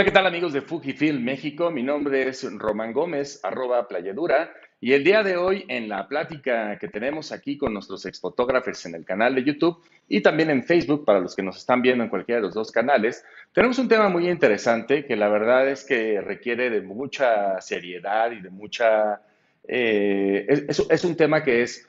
Hola, ¿qué tal amigos de Fujifilm México? Mi nombre es Román Gómez, arroba playadura, y el día de hoy en la plática que tenemos aquí con nuestros exfotógrafos en el canal de YouTube y también en Facebook, para los que nos están viendo en cualquiera de los dos canales, tenemos un tema muy interesante que la verdad es que requiere de mucha seriedad y de mucha... Eh, es, es un tema que es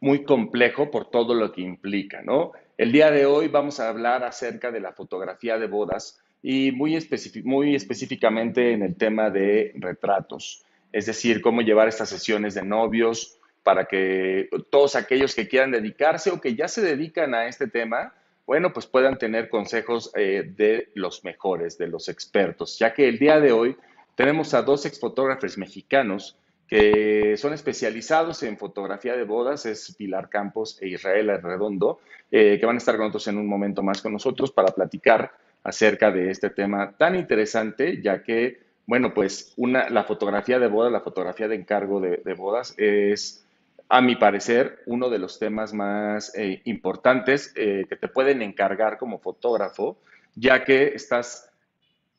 muy complejo por todo lo que implica, ¿no? El día de hoy vamos a hablar acerca de la fotografía de bodas y muy, muy específicamente en el tema de retratos, es decir, cómo llevar estas sesiones de novios para que todos aquellos que quieran dedicarse o que ya se dedican a este tema, bueno, pues puedan tener consejos eh, de los mejores, de los expertos, ya que el día de hoy tenemos a dos exfotógrafos mexicanos que son especializados en fotografía de bodas, es Pilar Campos e Israel Redondo, eh, que van a estar con nosotros en un momento más con nosotros para platicar acerca de este tema tan interesante, ya que, bueno, pues una, la fotografía de bodas, la fotografía de encargo de, bodas es, a mi parecer, uno de los temas más eh, importantes eh, que te pueden encargar como fotógrafo, ya que estás,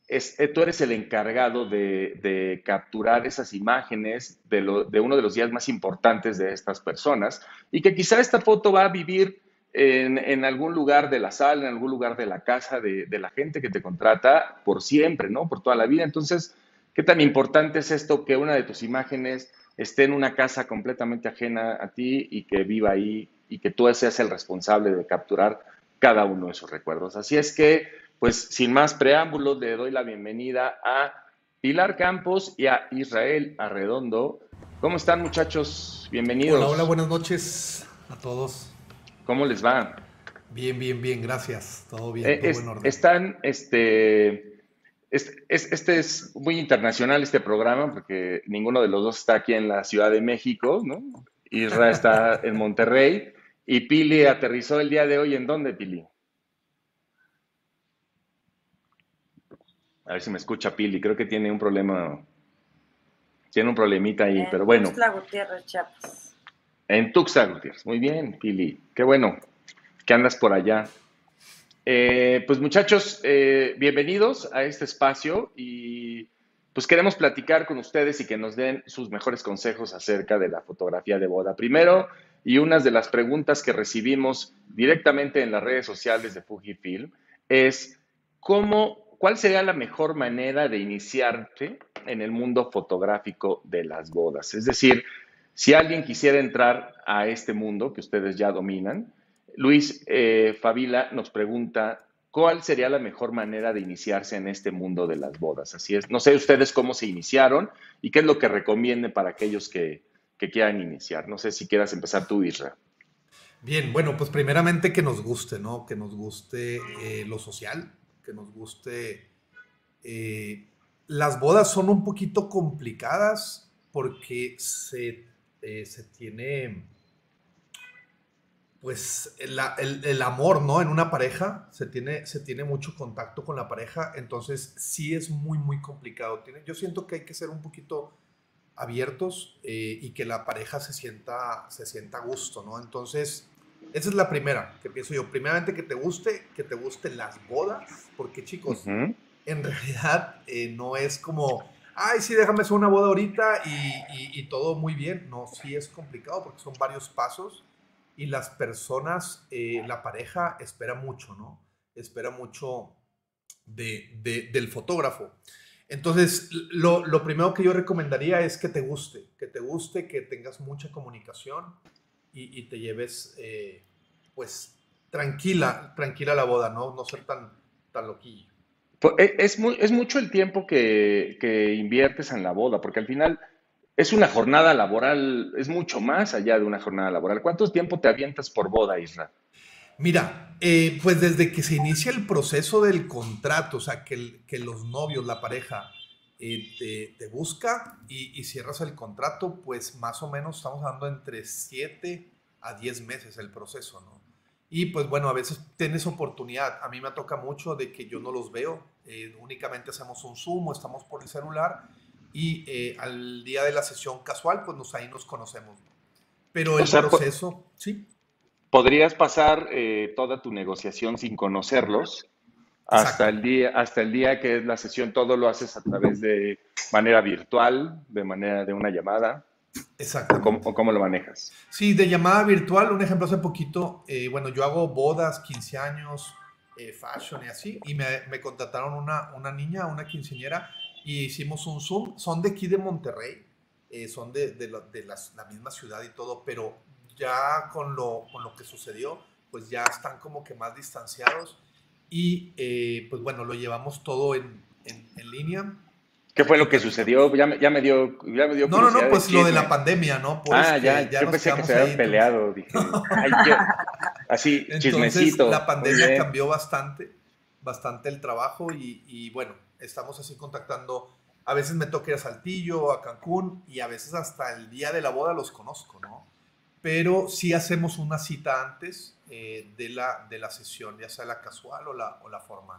es, eh, tú eres el encargado de, de capturar esas imágenes de, lo, de uno de los días más importantes de estas personas y que quizá esta foto va a vivir en, algún lugar de la sala, en algún lugar de la casa de, la gente que te contrata por siempre, ¿no? Por toda la vida. Entonces, ¿qué tan importante es esto que una de tus imágenes esté en una casa completamente ajena a ti y que viva ahí y que tú seas el responsable de capturar cada uno de esos recuerdos? Así es que, pues, sin más preámbulos, le doy la bienvenida a Pilar Campos y a Israel Arredondo. ¿Cómo están, muchachos? Bienvenidos. Hola, hola, buenas noches a todos. ¿Cómo les va? Bien, bien, bien, gracias. Todo bien, eh, todo en orden. Están, este, este, este, es muy internacional este programa porque ninguno de los dos está aquí en la Ciudad de México, ¿no? Isra está en Monterrey y Pili aterrizó el día de hoy. ¿En dónde, Pili? A ver si me escucha Pili. Creo que tiene un problema. Tiene un problemita ahí, pero bueno. Gutiérrez, Chiapas. En Tuxtla Gutiérrez. Muy bien, Pili. Qué bueno que andas por allá. Eh, pues muchachos, eh, bienvenidos a este espacio y pues queremos platicar con ustedes y que nos den sus mejores consejos acerca de la fotografía de boda. Primero, y una de las preguntas que recibimos directamente en las redes sociales de Fujifilm es cómo, cuál sería la mejor manera de iniciarte en el mundo fotográfico de las bodas. Es decir, si alguien quisiera entrar a este mundo que ustedes ya dominan, Luis eh, Favila nos pregunta, ¿cuál sería la mejor manera de iniciarse en este mundo de las bodas? Así es, no sé ustedes cómo se iniciaron y qué es lo que recomienden para aquellos que, quieran iniciar. No sé si quieras empezar tú, Isra. Bien, bueno, pues primeramente que nos guste, ¿no? Que nos guste eh, lo social, que nos guste... Eh, las bodas son un poquito complicadas porque se eh, se tiene, pues, el, amor, ¿no? En una pareja, se tiene, se tiene mucho contacto con la pareja, entonces sí es muy, muy complicado. Tiene, yo siento que hay que ser un poquito abiertos eh, y que la pareja se sienta, se sienta a gusto, ¿no? Entonces, esa es la primera que pienso yo. Primeramente que te guste, que te gusten las bodas, porque chicos, en realidad eh, no es como ay, sí, déjame hacer una boda ahorita y, todo muy bien. No, sí es complicado porque son varios pasos y las personas, eh, la pareja espera mucho, ¿no? Espera mucho de, del fotógrafo. Entonces, lo, primero que yo recomendaría es que te guste, que te guste, que tengas mucha comunicación y, te lleves, eh, pues, tranquila, tranquila la boda, ¿no? No ser tan, tan loquillo. Pues, e, es, es mucho el tiempo que, inviertes en la boda, porque al final es una jornada laboral, es mucho más allá de una jornada laboral. ¿Cuánto tiempo te avientas por boda, Isra? Mira, eh, pues desde que se inicia el proceso del contrato, o sea, que, que los novios, la pareja, eh, te, busca y, y, cierras el contrato, pues más o menos estamos hablando entre 7 a 10 meses el proceso, ¿no? Y pues bueno, a veces tienes oportunidad. A mí me toca mucho de que yo no los veo. Eh, únicamente hacemos un Zoom o estamos por el celular y eh, al día de la sesión casual, pues nos, ahí nos conocemos. Pero el proceso, sí. Podrías pasar eh, toda tu negociación sin conocerlos hasta el, día, hasta el día que es la sesión, todo lo haces a través de manera virtual, de manera de una llamada. Exacto. ¿O cómo, lo manejas? Sí, de llamada virtual. Un ejemplo hace poquito, eh, bueno, yo hago bodas, 15 años, eh, fashion y así, y me, me contrataron una, una niña, una quinceñera, y hicimos un Zoom. Son de aquí de Monterrey, eh, son de, de, la, de la misma ciudad y todo, pero ya con lo, con lo que sucedió, pues ya están como que más distanciados y eh, pues bueno, lo llevamos todo en, en, línea. ¿Qué fue lo que sucedió? Ya me, ya me dio, ya me dio No, no, no, pues lo de la pandemia, ¿no? Pues ah, ya, ya yo pensé que se habían peleado, dije. así, Entonces, chismecito. La pandemia cambió bastante, bastante el trabajo y, y, bueno, estamos así contactando. A veces me toca ir a Saltillo, a Cancún y a veces hasta el día de la boda los conozco, ¿no? pero sí hacemos una cita antes eh, de, la, de la sesión, ya sea la casual o la, o la formal.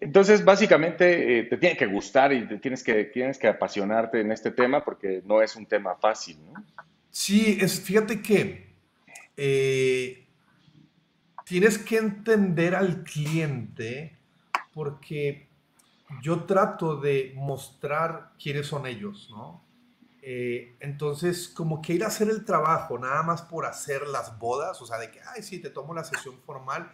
Entonces, básicamente, eh, te tiene que gustar y te tienes que, tienes que apasionarte en este tema porque no es un tema fácil, ¿no? Sí, fíjate que eh, tienes que entender al cliente porque yo trato de mostrar quiénes son ellos, ¿no? Eh, entonces, como que ir a hacer el trabajo nada más por hacer las bodas, o sea, de que, ay, sí, te tomo la sesión formal,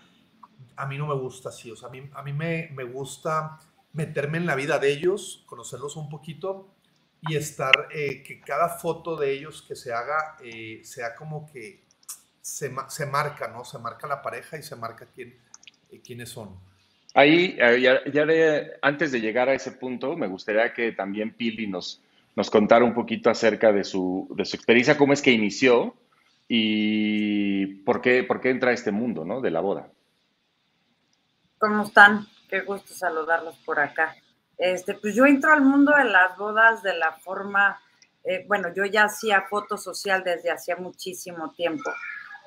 a mí no me gusta así, o sea, a mí, a mí me, me gusta meterme en la vida de ellos, conocerlos un poquito y estar, eh, que cada foto de ellos que se haga eh, sea como que se, se, marca, ¿no? Se marca la pareja y se marca quién, quiénes son. Ahí, ya, ya antes de llegar a ese punto, me gustaría que también Pili nos, nos contara un poquito acerca de su, de su experiencia, cómo es que inició y por qué, por qué entra a este mundo ¿no? de la boda. ¿Cómo están? Qué gusto saludarlos por acá. Este, pues yo entro al mundo de las bodas de la forma, eh, bueno, yo ya hacía foto social desde hacía muchísimo tiempo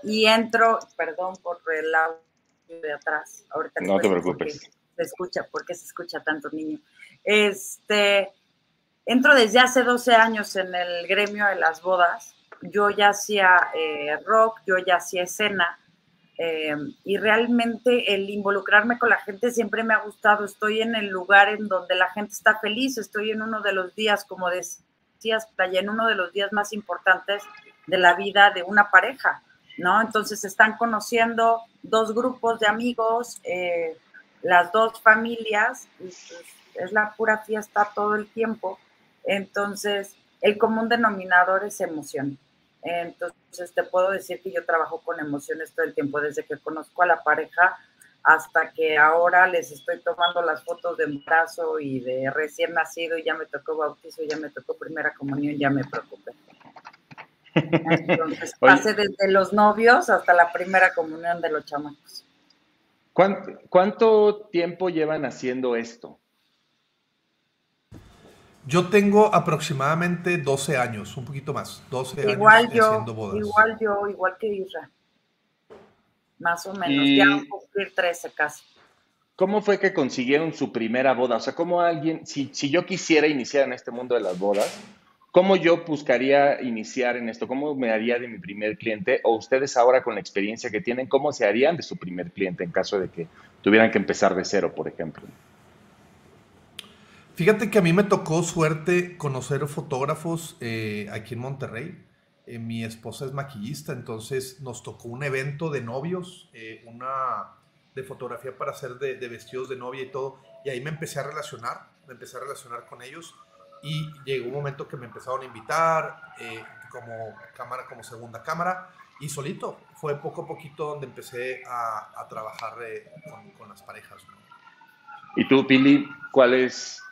y entro, perdón por el audio de atrás, ahorita no te preocupes. Se escucha, ¿por qué se escucha tanto niño? Este, entro desde hace 12 años en el gremio de las bodas. Yo ya hacía eh, rock, yo ya hacía escena. Eh, y realmente el involucrarme con la gente siempre me ha gustado. Estoy en el lugar en donde la gente está feliz. Estoy en uno de los días, como decías, en uno de los días más importantes de la vida de una pareja, ¿no? Entonces están conociendo dos grupos de amigos, eh, las dos familias, pues, es la pura fiesta todo el tiempo. Entonces, el común denominador es emoción. Entonces, te puedo decir que yo trabajo con emociones todo el tiempo, desde que conozco a la pareja hasta que ahora les estoy tomando las fotos de embarazo y de recién nacido y ya me tocó bautizo, ya me tocó primera comunión, ya me preocupé. Entonces, pasé desde los novios hasta la primera comunión de los chamacos. ¿Cuánto tiempo llevan haciendo esto? Yo tengo aproximadamente 12 años, un poquito más, 12 igual años yo, haciendo bodas. Igual yo, igual que Isra. Más o menos, ya a cumplir 13 casi. ¿Cómo fue que consiguieron su primera boda? O sea, ¿cómo alguien, si, si yo quisiera iniciar en este mundo de las bodas, ¿cómo yo buscaría iniciar en esto? ¿Cómo me haría de mi primer cliente? O ustedes ahora con la experiencia que tienen, ¿cómo se harían de su primer cliente en caso de que tuvieran que empezar de cero, por ejemplo? Fíjate que a mí me tocó suerte conocer fotógrafos eh, aquí en Monterrey. Eh, mi esposa es maquillista, entonces nos tocó un evento de novios, eh, una de fotografía para hacer de, vestidos de novia y todo. Y ahí me empecé a relacionar, me empecé a relacionar con ellos. Y llegó un momento que me empezaron a invitar como cámara, como segunda cámara. Y solito, fue poco a poquito donde empecé a, trabajar con, las parejas. ¿Y tú, Pili, cuál es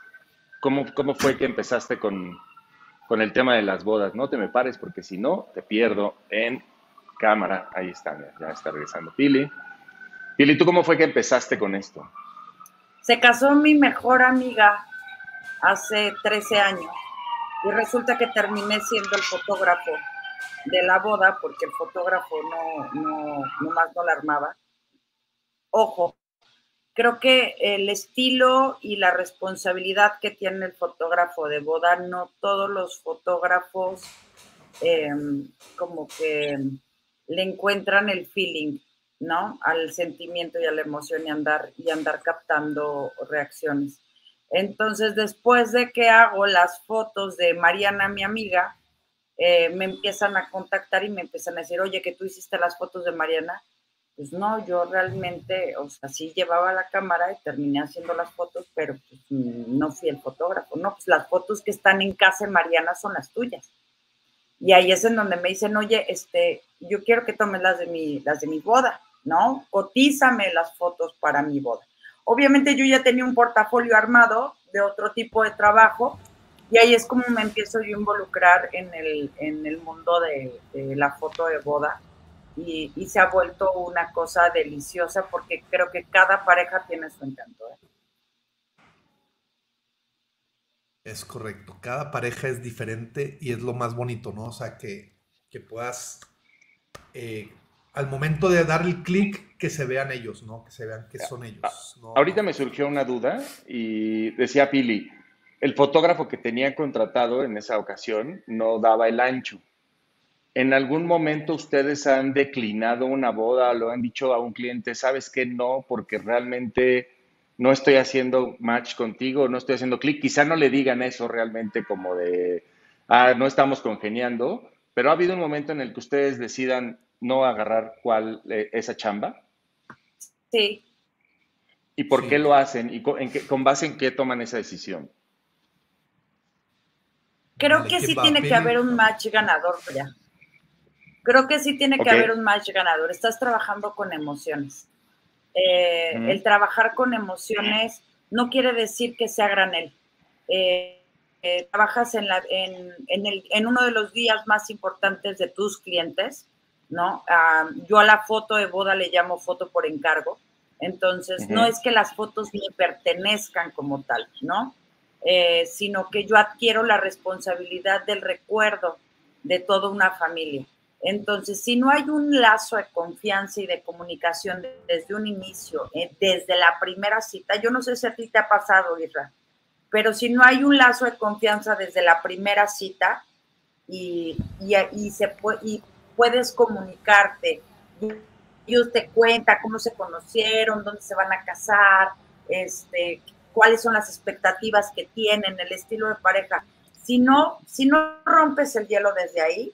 ¿Cómo, cómo fue que empezaste con, con, el tema de las bodas? No te me pares porque si no, te pierdo en cámara. Ahí está, ya está regresando Pili. Pili, ¿tú cómo fue que empezaste con esto? Se casó mi mejor amiga hace 13 años y resulta que terminé siendo el fotógrafo de la boda porque el fotógrafo no, no, no más no la armaba. Ojo, creo que el estilo y la responsabilidad que tiene el fotógrafo de boda, no todos los fotógrafos em, como que le encuentran el feeling, ¿no? Al sentimiento y a la emoción y andar, y andar captando reacciones. Entonces, después de que hago las fotos de Mariana, mi amiga, eh, me empiezan a contactar y me empiezan a decir, oye, que tú hiciste las fotos de Mariana. Pues no, yo realmente, o sea, sí llevaba la cámara y terminé haciendo las fotos, pero pues, no fui el fotógrafo. No, pues las fotos que están en casa de Mariana son las tuyas. Y ahí es en donde me dicen, oye, este, yo quiero que tomes las de mi, las de mi boda, ¿no? Cotízame las fotos para mi boda. Obviamente yo ya tenía un portafolio armado de otro tipo de trabajo, y ahí es como me empiezo yo a involucrar en el, en el mundo de, la foto de boda y, se ha vuelto una cosa deliciosa porque creo que cada pareja tiene su encanto. ¿eh? Es correcto, cada pareja es diferente y es lo más bonito, ¿no? O sea, que, puedas, eh, al momento de dar el clic, que se vean ellos, ¿no? Que se vean que son ellos. Ahorita me surgió una duda y decía Pili, el fotógrafo que tenía contratado en esa ocasión no daba el ancho. ¿En algún momento ustedes han declinado una boda, lo han dicho a un cliente, sabes que no, porque realmente no estoy haciendo match contigo, no estoy haciendo clic? Quizá no le digan eso realmente como de, ah, no estamos congeniando, pero ha habido un momento en el que ustedes decidan no agarrar cuál, eh, esa chamba. Sí. ¿Y por qué lo hacen? ¿Y con base en qué toman esa decisión? Creo que sí tiene que haber un match ganador ya. Creo que sí tiene que haber un match ganador. Estás trabajando con emociones. Eh, el trabajar con emociones no quiere decir que sea granel. Eh, eh, trabajas en, la, en, el, en, uno de los días más importantes de tus clientes, ¿no? Ah, yo a la foto de boda le llamo foto por encargo. Entonces, no es que las fotos me pertenezcan como tal, ¿no? Eh, sino que yo adquiero la responsabilidad del recuerdo de toda una familia. Entonces, si no hay un lazo de confianza y de comunicación desde un inicio, eh, desde la primera cita, yo no sé si a ti te ha pasado, Isra, pero si no hay un lazo de confianza desde la primera cita y, y, y puedes comunicarte, ellos te cuenta cómo se conocieron, dónde se van a casar, este, cuáles son las expectativas que tienen, el estilo de pareja. Si no, si no rompes el hielo desde ahí,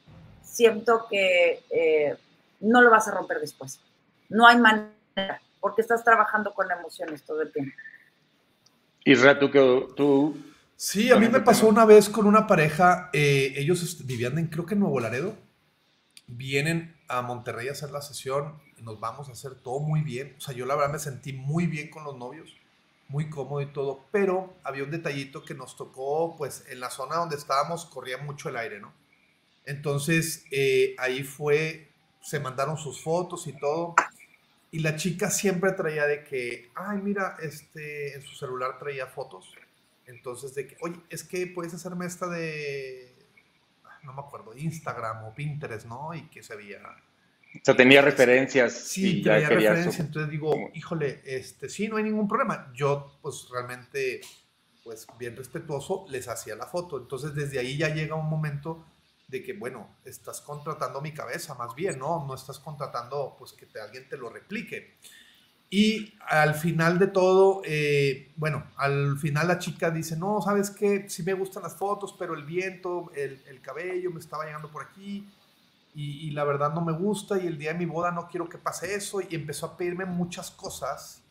siento que eh, no lo vas a romper después. No hay manera, porque estás trabajando con emociones todo el tiempo. Isra, tú que tú... Sí, a mí me pasó una vez con una pareja, eh, ellos vivían en, creo que en Nuevo Laredo, vienen a Monterrey a hacer la sesión, y nos vamos a hacer todo muy bien, o sea, yo la verdad me sentí muy bien con los novios, muy cómodo y todo, pero había un detallito que nos tocó, pues en la zona donde estábamos corría mucho el aire, ¿no? Entonces eh, ahí fue, se mandaron sus fotos y todo, y la chica siempre traía de que, ay, mira, este, en su celular traía fotos, entonces de que, oye, es que puedes hacerme esta de, no me acuerdo, Instagram o Pinterest, ¿no? Y que se veía o sea, tenía referencias. Sí, tenía referencias. Entonces digo, híjole, este, sí, no hay ningún problema. Yo, pues realmente, pues bien respetuoso, les hacía la foto. Entonces, desde ahí ya llega un momento de que, bueno, estás contratando mi cabeza, más bien, ¿no? No estás contratando, pues, que alguien te lo replique. Y al final de todo, eh, bueno, al final la chica dice, no, ¿sabes qué? Sí me gustan las fotos, pero el viento, el, el cabello me estaba llegando por aquí y, la verdad no me gusta y el día de mi boda no quiero que pase eso y empezó a pedirme muchas cosas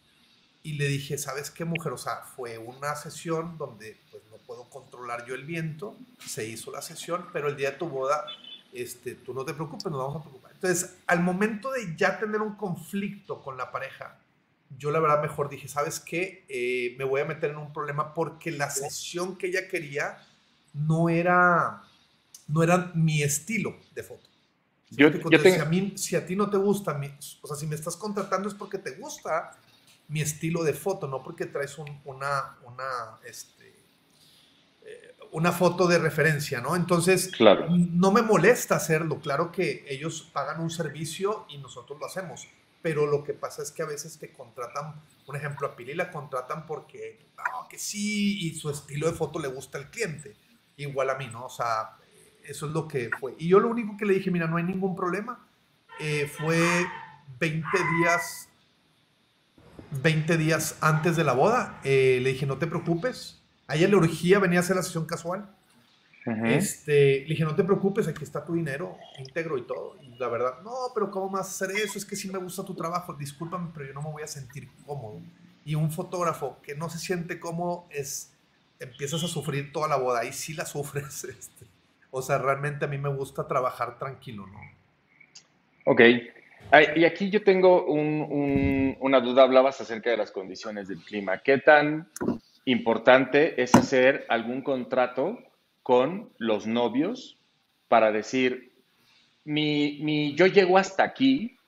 y le dije, ¿sabes qué mujer? O sea, fue una sesión donde pues puedo controlar yo el viento, se hizo la sesión, pero el día de tu boda, este, tú no te preocupes, nos vamos a preocupar. Entonces, al momento de ya tener un conflicto con la pareja, yo la verdad mejor dije, ¿sabes qué? Eh, me voy a meter en un problema porque la sesión que ella quería no era, no era mi estilo de foto. Yo, si, a mí, si a ti no te gusta, o sea, si me estás contratando es porque te gusta mi estilo de foto, no porque traes una, una, este, una foto de referencia, ¿no? Entonces, claro. no me molesta hacerlo. Claro que ellos pagan un servicio y nosotros lo hacemos. Pero lo que pasa es que a veces te contratan, por ejemplo, a Pili la contratan porque, no, que sí, y su estilo de foto le gusta al cliente. Igual a mí, ¿no? O sea, eso es lo que fue. Y yo lo único que le dije, mira, no hay ningún problema, eh, fue 20 días, 20 días antes de la boda. Eh, le dije, no te preocupes. A ella le urgía venía a hacer la sesión casual. este, le dije, no te preocupes, aquí está tu dinero íntegro y todo. Y la verdad, no, pero ¿cómo vas a hacer eso? Es que sí me gusta tu trabajo. Discúlpame, pero yo no me voy a sentir cómodo. Y un fotógrafo que no se siente cómodo es, empiezas a sufrir toda la boda. Y sí la sufres. Este. O sea, realmente a mí me gusta trabajar tranquilo, ¿no? Ok. Y aquí yo tengo una duda, hablabas acerca de las condiciones del clima. ¿Qué tan importante es hacer algún contrato con los novios para decir, mi, mi yo llego hasta aquí,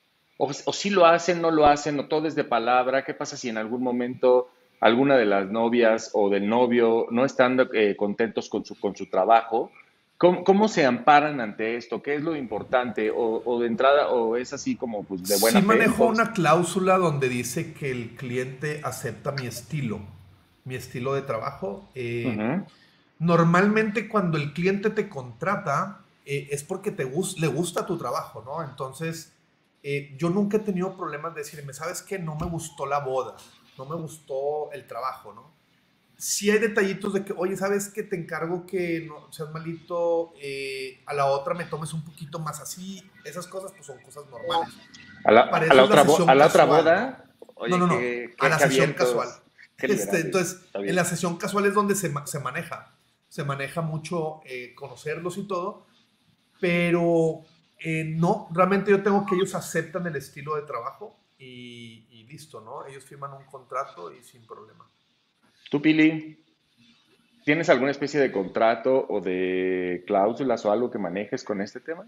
o, si lo hacen, no lo hacen, o todo es de palabra? ¿Qué pasa si en algún momento alguna de las novias o del novio no están eh, contentos con su, con su trabajo? ¿Cómo, se amparan ante esto? ¿Qué es lo importante? ¿O, de entrada, o es así como pues, de buena Sí manejo una cláusula donde dice que el cliente acepta mi estilo, mi estilo de trabajo. Eh, normalmente cuando el cliente te contrata eh, es porque te le gusta tu trabajo, ¿no? Entonces, eh, yo nunca he tenido problemas de decirme, ¿sabes qué? No me gustó la boda, no me gustó el trabajo, ¿no? si hay detallitos de que, oye, ¿sabes que Te encargo que no seas malito, eh, a la otra me tomes un poquito más así. Esas cosas, pues son cosas normales. A la, otra, a la otra, boda. no, no, no. a la sesión casual. Este, entonces, en la sesión casual es donde se, se maneja. Se maneja mucho eh, conocerlos y todo. Pero eh, no, realmente yo tengo que ellos aceptan el estilo de trabajo y, y listo, ¿no? Ellos firman un contrato y sin problema. Tú, Pili, ¿tienes alguna especie de contrato o de cláusulas o algo que manejes con este tema?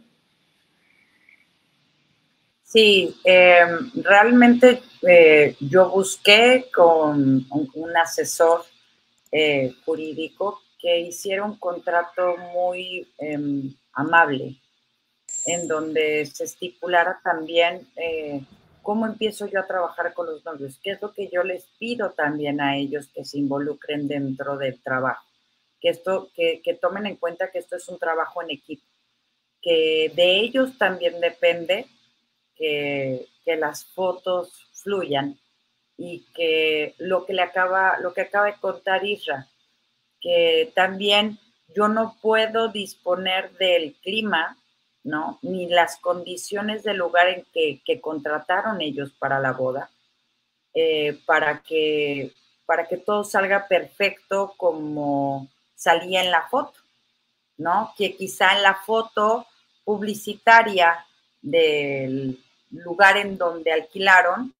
Sí, em, realmente eh, yo busqué con un, asesor eh, jurídico que hiciera un contrato muy em, amable, en donde se estipulara también eh, ¿Cómo empiezo yo a trabajar con los novios? ¿Qué es lo que yo les pido también a ellos que se involucren dentro del trabajo? Que, esto, que, tomen en cuenta que esto es un trabajo en equipo, que de ellos también depende que, las fotos fluyan y que lo que le acaba, lo que acaba de contar Isra, que también yo no puedo disponer del clima ¿no? Ni las condiciones del lugar en que, contrataron ellos para la boda, eh, para, que, para que todo salga perfecto como salía en la foto, ¿no? Que quizá en la foto publicitaria del lugar en donde alquilaron,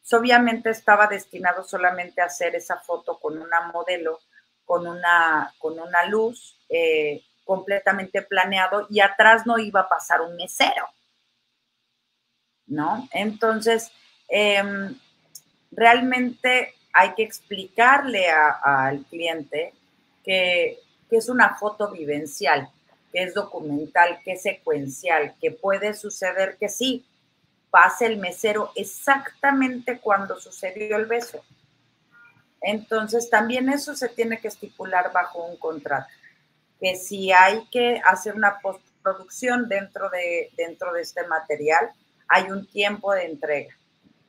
pues, obviamente estaba destinado solamente a hacer esa foto con una modelo, con una, con una luz, eh, completamente planeado y atrás no iba a pasar un mesero. ¿No? Entonces, em, realmente hay que explicarle al cliente que, que es una foto vivencial, que es documental, que es secuencial, que puede suceder que sí, pase el mesero exactamente cuando sucedió el beso. Entonces, también eso se tiene que estipular bajo un contrato que si hay que hacer una postproducción dentro de, dentro de este material, hay un tiempo de entrega,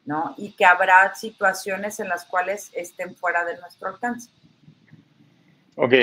¿no? Y que habrá situaciones en las cuales estén fuera de nuestro alcance. Ok.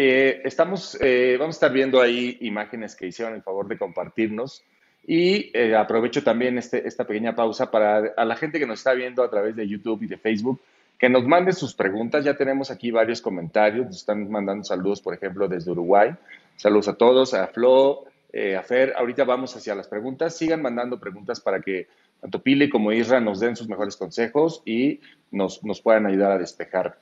Eh, estamos, eh, vamos a estar viendo ahí imágenes que hicieron el favor de compartirnos. Y eh, aprovecho también este, esta pequeña pausa para a la gente que nos está viendo a través de YouTube y de Facebook que nos mande sus preguntas. Ya tenemos aquí varios comentarios. Nos están mandando saludos, por ejemplo, desde Uruguay. Saludos a todos, a Flo, eh, a Fer. Ahorita vamos hacia las preguntas. Sigan mandando preguntas para que tanto Pile como Isra nos den sus mejores consejos y nos, nos puedan ayudar a despejar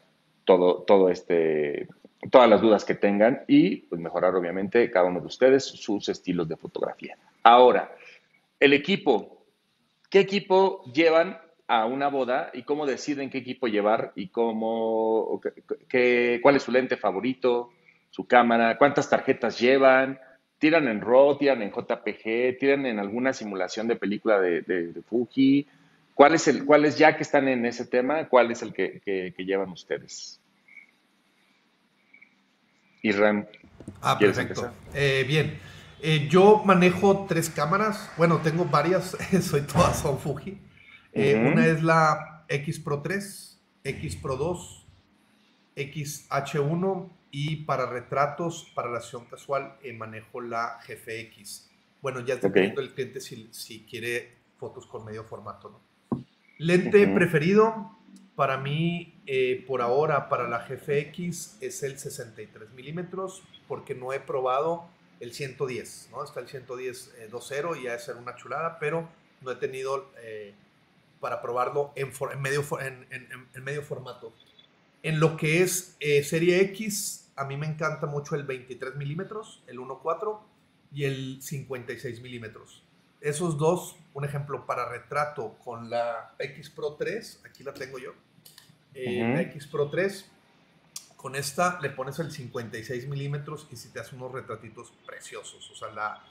todo, todo este, todas las dudas que tengan y pues, mejorar, obviamente, cada uno de ustedes sus estilos de fotografía. Ahora, el equipo. ¿Qué equipo llevan a una boda y cómo deciden qué equipo llevar y cómo, qué, cuál es su lente favorito, su cámara, cuántas tarjetas llevan, tiran en RAW, tiran en JPG, tiran en alguna simulación de película de, Fuji. ¿Cuál es, el, ¿Cuál es, ya que están en ese tema, cuál es el que, llevan ustedes? Isram. Ah, perfecto. Eh, bien. Eh, yo manejo tres cámaras. Bueno, tengo varias. Soy todas son Fuji. Eh, una es la X Pro 3, X Pro 2, XH1 y para retratos, para la acción casual, eh, manejo la GFX. Bueno, ya dependiendo del cliente si, si, quiere fotos con medio formato. ¿no? Lente preferido, para mí, por ahora, para la GFX es el 63 milímetros, porque no he probado el 110, ¿no? Está el 110 eh, 2.0 y ya ser una chulada, pero no he tenido eh, para probarlo en, medio, en, medio formato. En lo que es eh, serie X, a mí me encanta mucho el 23 milímetros, el 1.4 y el 56 milímetros. Esos dos, un ejemplo para retrato con la X Pro 3, aquí la tengo yo, la X Pro 3 con esta le pones el 56 milímetros y si te hace unos retratitos preciosos. O sea, la...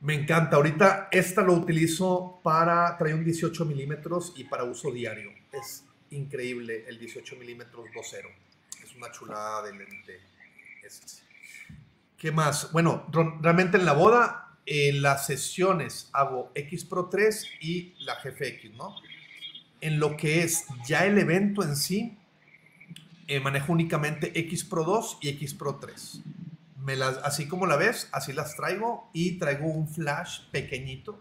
Me encanta. Ahorita esta lo utilizo para... Trae un 18 milímetros y para uso diario. Es increíble el 18 milímetros 2.0. Es una chulada de lente. Este. ¿Qué más? Bueno, realmente en la boda, en las sesiones hago X Pro 3 y la GFX, ¿no? En lo que es ya el evento en sí, eh, manejo únicamente X Pro 2 y X Pro 3. Me las, así como la ves, así las traigo y traigo un flash pequeñito.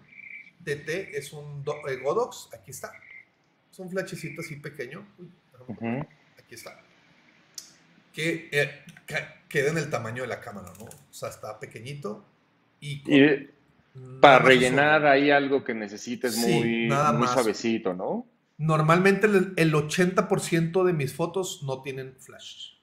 TT es un eh, Godox, aquí está. Es un flashecito así pequeño. Aquí está. Que eh, queda en el tamaño de la cámara, ¿no? O sea, está pequeñito. Y, para rellenar ahí algo que necesites muy, muy suavecito, ¿no? Normalmente el, 80% de mis fotos no tienen flash.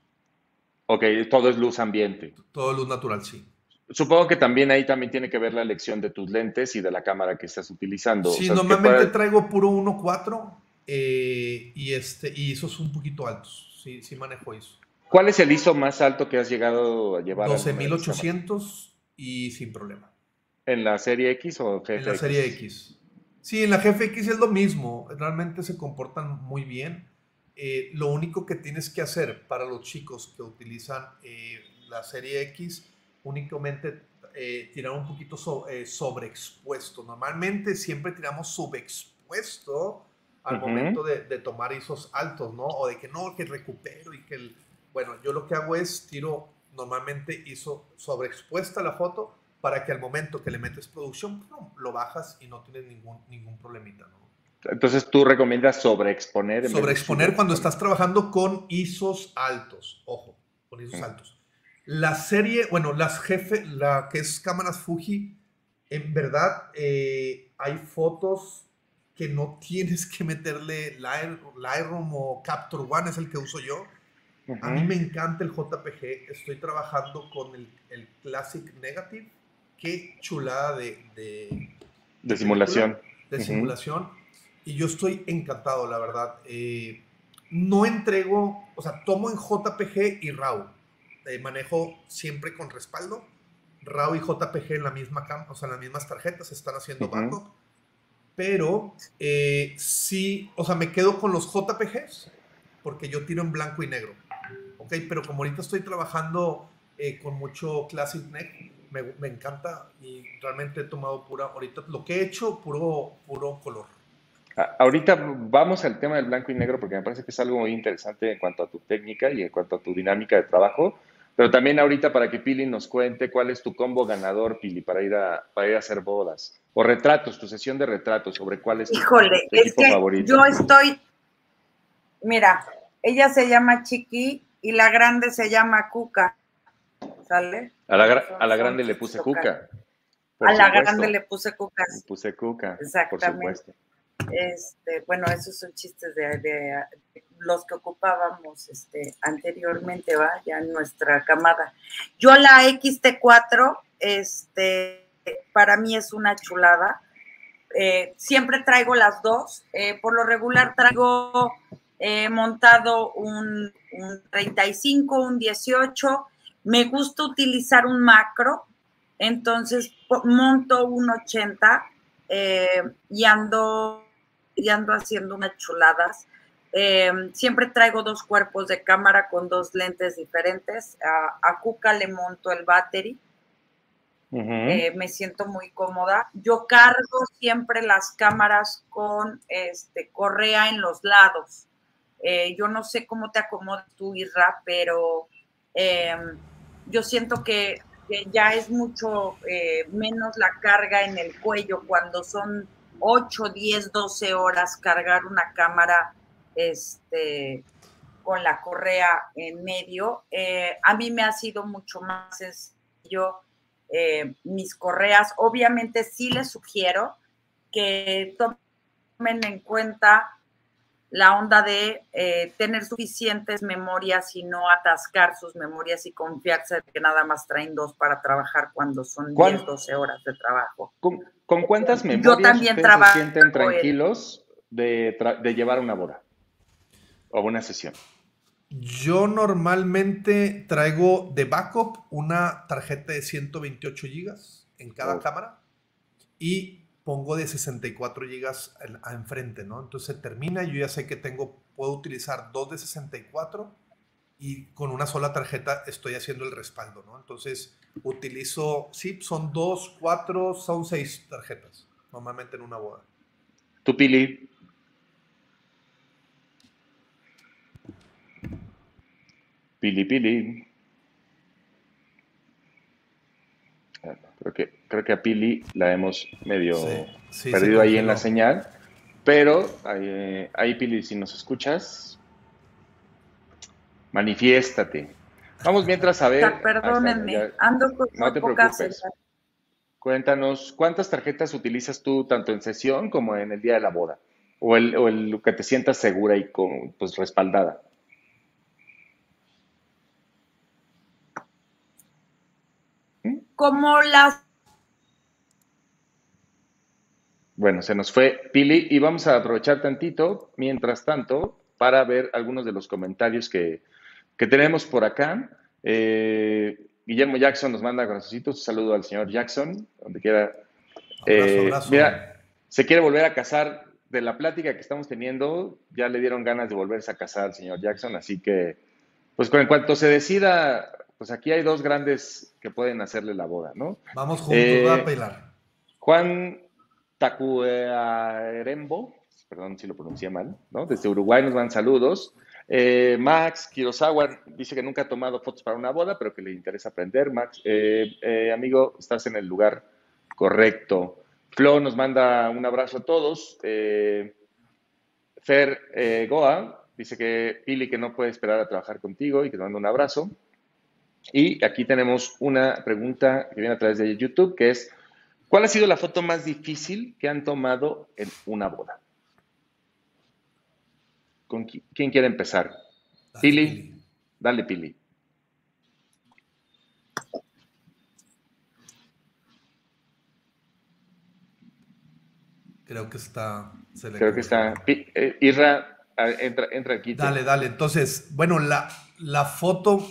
Ok, todo es luz ambiente. Todo es luz natural, sí. Supongo que también ahí también tiene que ver la elección de tus lentes y de la cámara que estás utilizando. Sí, normalmente traigo puro 1.4 eh, y, este, y esos un poquito altos. Sí, sí manejo eso. ¿Cuál es el ISO más alto que has llegado a llevar? 12.800 y sin problema. ¿En la serie X o GFX? En la serie X. Sí, en la GFX es lo mismo, realmente se comportan muy bien. Eh, lo único que tienes que hacer para los chicos que utilizan eh, la serie X, únicamente eh, tirar un poquito sobreexpuesto. Normalmente siempre tiramos subexpuesto al momento de, tomar ISOs altos, ¿no? O de que no, que recupero y que el... Bueno, yo lo que hago es tiro normalmente ISO sobreexpuesta la foto para que al momento que le metes producción, lo bajas y no tienes ningún, ningún problemita, ¿no? Entonces tú recomiendas sobreexponer. Sobreexponer cuando estás trabajando con ISOs altos, ojo, con ISOs altos. La serie, bueno, las jefe, la que es cámaras Fuji, en verdad eh, hay fotos que no tienes que meterle Lightroom o Capture One, es el que uso yo. A mí me encanta el JPG, estoy trabajando con el, el Classic Negative qué chulada de... De, simulación. De simulación. Y yo estoy encantado, la verdad. Eh, no entrego, o sea, tomo en JPG y RAW. Eh, manejo siempre con respaldo. RAW y JPG en la misma cam o sea, en las mismas tarjetas, están haciendo backup. Pero eh, sí, o sea, me quedo con los JPGs porque yo tiro en blanco y negro. Ok, pero como ahorita estoy trabajando con mucho Classic Neck, me, encanta y realmente he tomado pura, ahorita lo que he hecho, puro, puro color. Ahorita vamos al tema del blanco y negro porque me parece que es algo muy interesante en cuanto a tu técnica y en cuanto a tu dinámica de trabajo. Pero también ahorita para que Pili nos cuente cuál es tu combo ganador, Pili, para ir a, para ir a hacer bodas. O retratos, tu sesión de retratos, sobre cuál es tu, Híjole, es que Yo estoy, mira, ella se llama Chiqui y la grande se llama Cuca. ¿Sale? A la, grande le puse cuca. A la grande le puse cuca. Le puse cuca. Exactamente. Este, bueno, esos son chistes de, los que ocupábamos este, anteriormente, ¿va? Ya en nuestra camada. Yo la XT4, este, para mí es una chulada. Eh, siempre traigo las dos. Eh, por lo regular traigo eh, montado un, un 35, un 18 me gusta utilizar un macro, entonces monto un 80 eh, y, ando, y ando haciendo unas chuladas. Eh, siempre traigo dos cuerpos de cámara con dos lentes diferentes. A, Cuca le monto el battery eh, me siento muy cómoda. Yo cargo siempre las cámaras con este, correa en los lados. Eh, yo no sé cómo te acomodas tú, Irra, pero em, yo siento que, ya es mucho eh, menos la carga en el cuello cuando son 8, 10, 12 horas cargar una cámara este, con la correa en medio. a mí me ha sido mucho más sencillo eh, mis correas. Obviamente sí les sugiero que tomen en cuenta la onda de eh, tener suficientes memorias y no atascar sus memorias y confiarse de que nada más traen dos para trabajar cuando son 10, 12 horas de trabajo. ¿Con, cuántas memorias Yo también trabajo se sienten tranquilos de, de llevar una boda o una sesión? Yo normalmente traigo de backup una tarjeta de 128 GB en cada oh. cámara y pongo de 64 GB enfrente, ¿no? Entonces termina, yo ya sé que tengo, puedo utilizar dos de 64 y con una sola tarjeta estoy haciendo el respaldo, ¿no? Entonces utilizo, sí, son dos, cuatro, son seis tarjetas normalmente en una boda. ¿Tu Pili? Pili Pili. Creo que, creo que a Pili la hemos medio perdido ahí en la señal. Pero ahí, Pili, si nos escuchas, manifiéstate. Vamos mientras a ver. Perdónenme, ando con No te preocupes. Cuéntanos, ¿cuántas tarjetas utilizas tú tanto en sesión como en el día de la boda? O el, o el que te sientas segura y con, pues respaldada. como las... Bueno, se nos fue Pili y vamos a aprovechar tantito, mientras tanto, para ver algunos de los comentarios que, tenemos por acá. Eh, Guillermo Jackson nos manda corazoncitos. Un saludo al señor Jackson, donde quiera. Eh, mira, se quiere volver a casar de la plática que estamos teniendo. Ya le dieron ganas de volverse a casar al señor Jackson, así que, pues en cuanto se decida pues aquí hay dos grandes que pueden hacerle la boda, ¿no? Vamos juntos eh, a pelar. Juan Tacuerembo, perdón si lo pronuncié mal, ¿no? Desde Uruguay nos van saludos. Eh, Max Kirosawa dice que nunca ha tomado fotos para una boda, pero que le interesa aprender. Max, eh, amigo, estás en el lugar correcto. Flo nos manda un abrazo a todos. Fer Goa dice que Pili que no puede esperar a trabajar contigo y que te manda un abrazo. Y aquí tenemos una pregunta que viene a través de YouTube, que es, ¿cuál ha sido la foto más difícil que han tomado en una boda? ¿Con quién quiere empezar? Pili. Dale, Pili. Creo que está. Creo que está. Eh, Irra, entra, entra aquí. Dale, dale. Entonces, bueno, la, la foto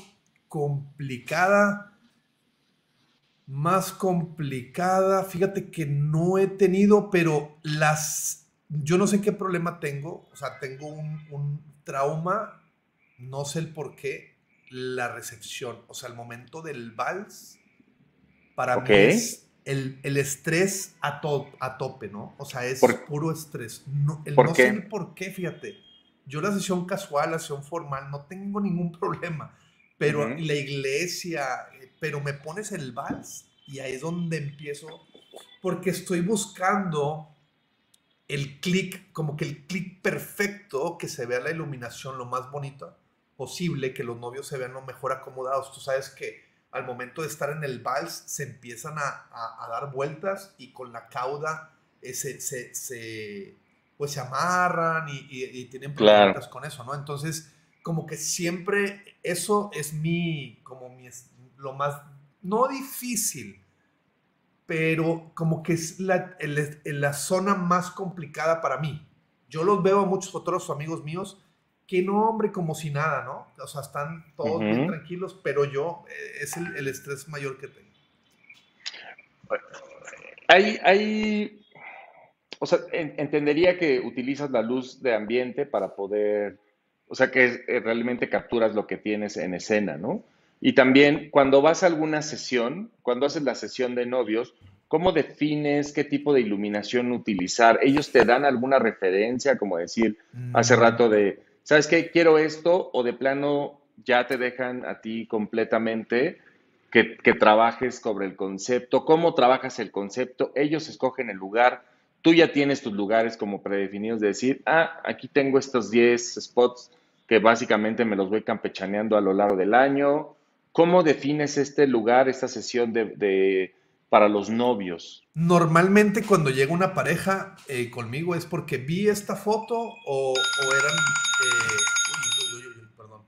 complicada, más complicada, fíjate que no he tenido, pero las, yo no sé qué problema tengo, o sea, tengo un, trauma, no sé el por qué, la recepción, o sea, el momento del vals, para mí es el, estrés a, a tope, ¿no? O sea, es puro estrés. No, el no sé el por qué, fíjate. Yo la sesión casual, la sesión formal, no tengo ningún problema. Pero la iglesia, pero me pones el vals y ahí es donde empiezo, porque estoy buscando el clic, como que el clic perfecto, que se vea la iluminación lo más bonita posible, que los novios se vean lo mejor acomodados. Tú sabes que al momento de estar en el vals se empiezan a, a, dar vueltas y con la cauda eh, se, se, pues se amarran y, y, tienen problemas con eso, ¿no? Entonces, como que siempre eso es mi, como mi, lo más, no difícil, pero como que es la, la zona más complicada para mí. Yo los veo a muchos fotógrafos amigos míos que no, hombre, como si nada, ¿no? O sea, están todos bien tranquilos, pero yo eh, es el, estrés mayor que tengo. Hay, hay, o sea, entendería que utilizas la luz de ambiente para poder o sea que eh, realmente capturas lo que tienes en escena, ¿no? Y también cuando vas a alguna sesión, cuando haces la sesión de novios, ¿cómo defines qué tipo de iluminación utilizar? ¿Ellos te dan alguna referencia, como decir hace mm. rato de, ¿sabes qué? Quiero esto o de plano ya te dejan a ti completamente que, que trabajes sobre el concepto? ¿Cómo trabajas el concepto? Ellos escogen el lugar tú ya tienes tus lugares como predefinidos de decir, ah, aquí tengo estos 10 spots que básicamente me los voy campechaneando a lo largo del año. ¿Cómo defines este lugar, esta sesión de, para los novios? Normalmente cuando llega una pareja eh, conmigo es porque vi esta foto o, eran... Eh, uy, uy, uy, perdón.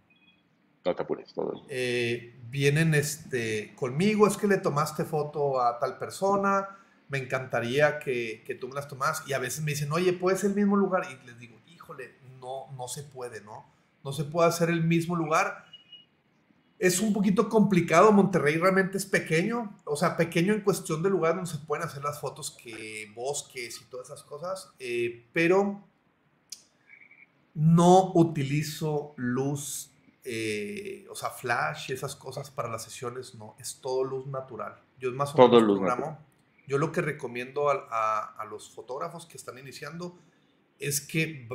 No te apures, todo. Eh, vienen este, conmigo, es que le tomaste foto a tal persona me encantaría que, que, tú me las tomas. Y a veces me dicen, oye, ¿puede ser el mismo lugar? Y les digo, híjole, no, no se puede, ¿no? No se puede hacer el mismo lugar. Es un poquito complicado, Monterrey realmente es pequeño, o sea, pequeño en cuestión de lugar donde se pueden hacer las fotos que bosques y todas esas cosas, eh, pero no utilizo luz, eh, o sea, flash y esas cosas para las sesiones, no, es todo luz natural. Yo es más o todo luz programo, yo lo que recomiendo a, los fotógrafos que están iniciando es que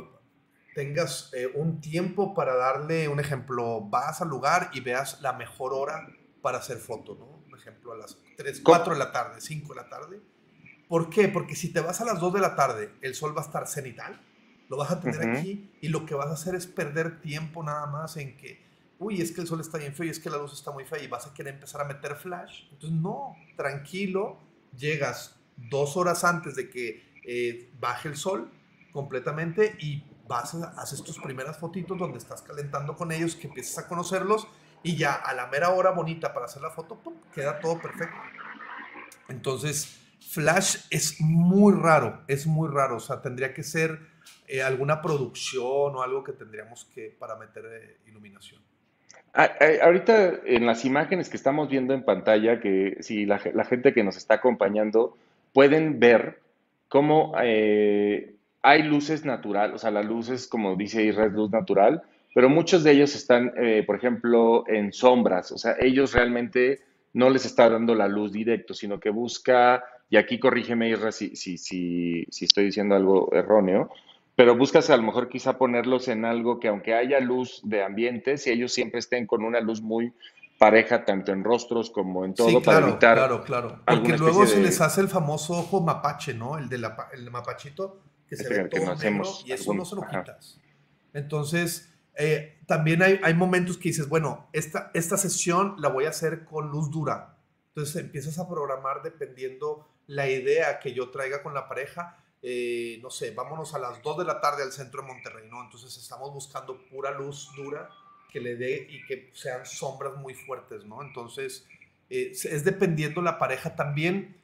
tengas eh, un tiempo para darle un ejemplo. Vas al lugar y veas la mejor hora para hacer foto, ¿no? Un ejemplo a las 3, 4 de la tarde, 5 de la tarde. ¿Por qué? Porque si te vas a las 2 de la tarde, el sol va a estar cenital, lo vas a tener aquí y lo que vas a hacer es perder tiempo nada más en que, uy, es que el sol está bien feo y es que la luz está muy fea y vas a querer empezar a meter flash. Entonces, no, tranquilo, llegas dos horas antes de que eh, baje el sol completamente y vas haces tus primeras fotitos donde estás calentando con ellos, que empiezas a conocerlos y ya a la mera hora bonita para hacer la foto, queda todo perfecto. Entonces, Flash es muy raro, es muy raro, o sea, tendría que ser eh, alguna producción o algo que tendríamos que para meter eh, iluminación. Ahorita en las imágenes que estamos viendo en pantalla, que si la, gente que nos está acompañando pueden ver cómo eh, hay luces natural, o sea, la luz es como dice Israel, luz natural, pero muchos de ellos están, eh, por ejemplo, en sombras, o sea, ellos realmente no les está dando la luz directo, sino que busca, y aquí corrígeme Israel si, si, si, si estoy diciendo algo erróneo, pero buscas a lo mejor quizá ponerlos en algo que aunque haya luz de ambiente, si ellos siempre estén con una luz muy pareja tanto en rostros como en todo sí, claro, para evitar claro, claro. Porque luego se les hace el famoso ojo mapache, ¿no? El de la, el mapachito que se ve todo negro y eso no se lo quitas. Entonces, eh, también hay, hay, momentos que dices, bueno, esta, esta sesión la voy a hacer con luz dura. Entonces empiezas a programar dependiendo la idea que yo traiga con la pareja eh, no sé, vámonos a las 2 de la tarde al centro de Monterrey, ¿no? Entonces estamos buscando pura luz dura que le dé y que sean sombras muy fuertes, ¿no? Entonces, eh, es dependiendo la pareja también.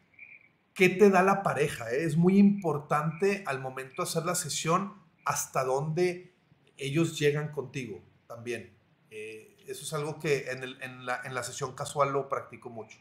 ¿Qué te da la pareja? Eh? Es muy importante al momento de hacer la sesión hasta dónde ellos llegan contigo también. eso es algo que en, la, en la sesión casual lo practico mucho.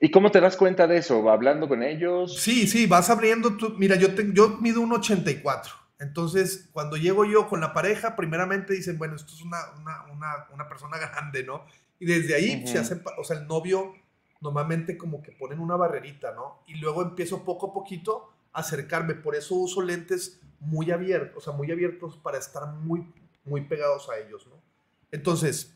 ¿Y cómo te das cuenta de eso? ¿Hablando con ellos? Sí, sí, vas abriendo tu... Mira, yo, te, yo mido un 84. Entonces, cuando llego yo con la pareja, primeramente dicen, bueno, esto es una, una, una, una persona grande, ¿no? Y desde ahí se hace, o sea, el novio normalmente como que ponen una barrerita, ¿no? Y luego empiezo poco a poquito a acercarme, por eso uso lentes muy abiertos, o sea, muy abiertos para estar muy, muy pegados a ellos, ¿no? Entonces,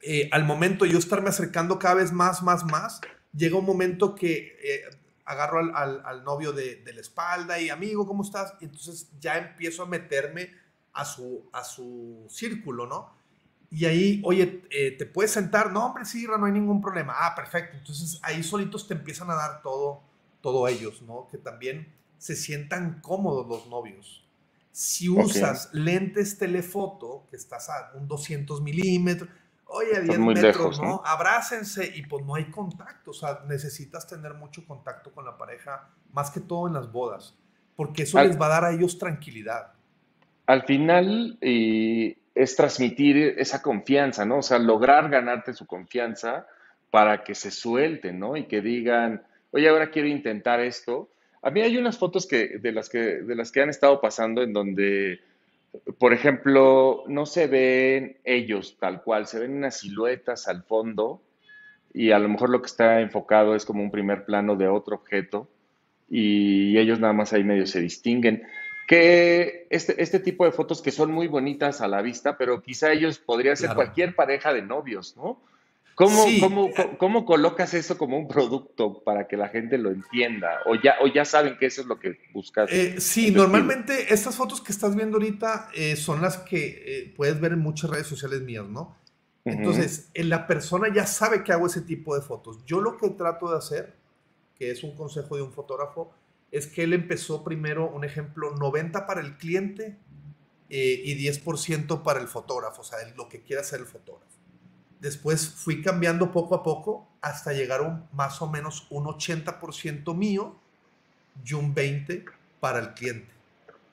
eh, al momento yo estarme acercando cada vez más, más, más, llega un momento que eh, agarro al, novio de, la espalda y amigo, ¿cómo estás? Y entonces ya empiezo a meterme a su, a su círculo, ¿no? Y ahí, oye, eh, ¿te puedes sentar? No, hombre, sí, no hay ningún problema. Ah, perfecto. Entonces ahí solitos te empiezan a dar todo, todo ellos, ¿no? Que también se sientan cómodos los novios. Si usas lentes telefoto, que estás a un 200 milímetros, oye, a 10 metros, ¿no? Abrácense y pues no hay contacto, o sea, necesitas tener mucho contacto con la pareja, más que todo en las bodas, porque eso les va a dar a ellos tranquilidad. Al final es transmitir esa confianza, ¿no? O sea, lograr ganarte su confianza para que se suelten, ¿no? Y que digan, oye, ahora quiero intentar esto. A mí hay unas fotos que, de, las que, de las que han estado pasando en donde por ejemplo, no se ven ellos tal cual, se ven unas siluetas al fondo y a lo mejor lo que está enfocado es como un primer plano de otro objeto y ellos nada más ahí medio se distinguen. Que este, este tipo de fotos que son muy bonitas a la vista, pero quizá ellos podría ser cualquier pareja de novios, ¿no? ¿Cómo, cómo, cómo, colocas eso como un producto para que la gente lo entienda? ¿O ya, o ya saben que eso es lo que buscas? Eh, sí, normalmente estas fotos que estás viendo ahorita eh, son las que eh, puedes ver en muchas redes sociales mías, ¿no? Entonces, la persona ya sabe que hago ese tipo de fotos. Yo lo que trato de hacer, que es un consejo de un fotógrafo, es que él empezó primero, un ejemplo, 90 para el cliente y 10% para el fotógrafo, o sea, lo que quiera hacer el fotógrafo. Después fui cambiando poco a poco hasta llegar a más o menos un 80% mío y un 20% para el cliente.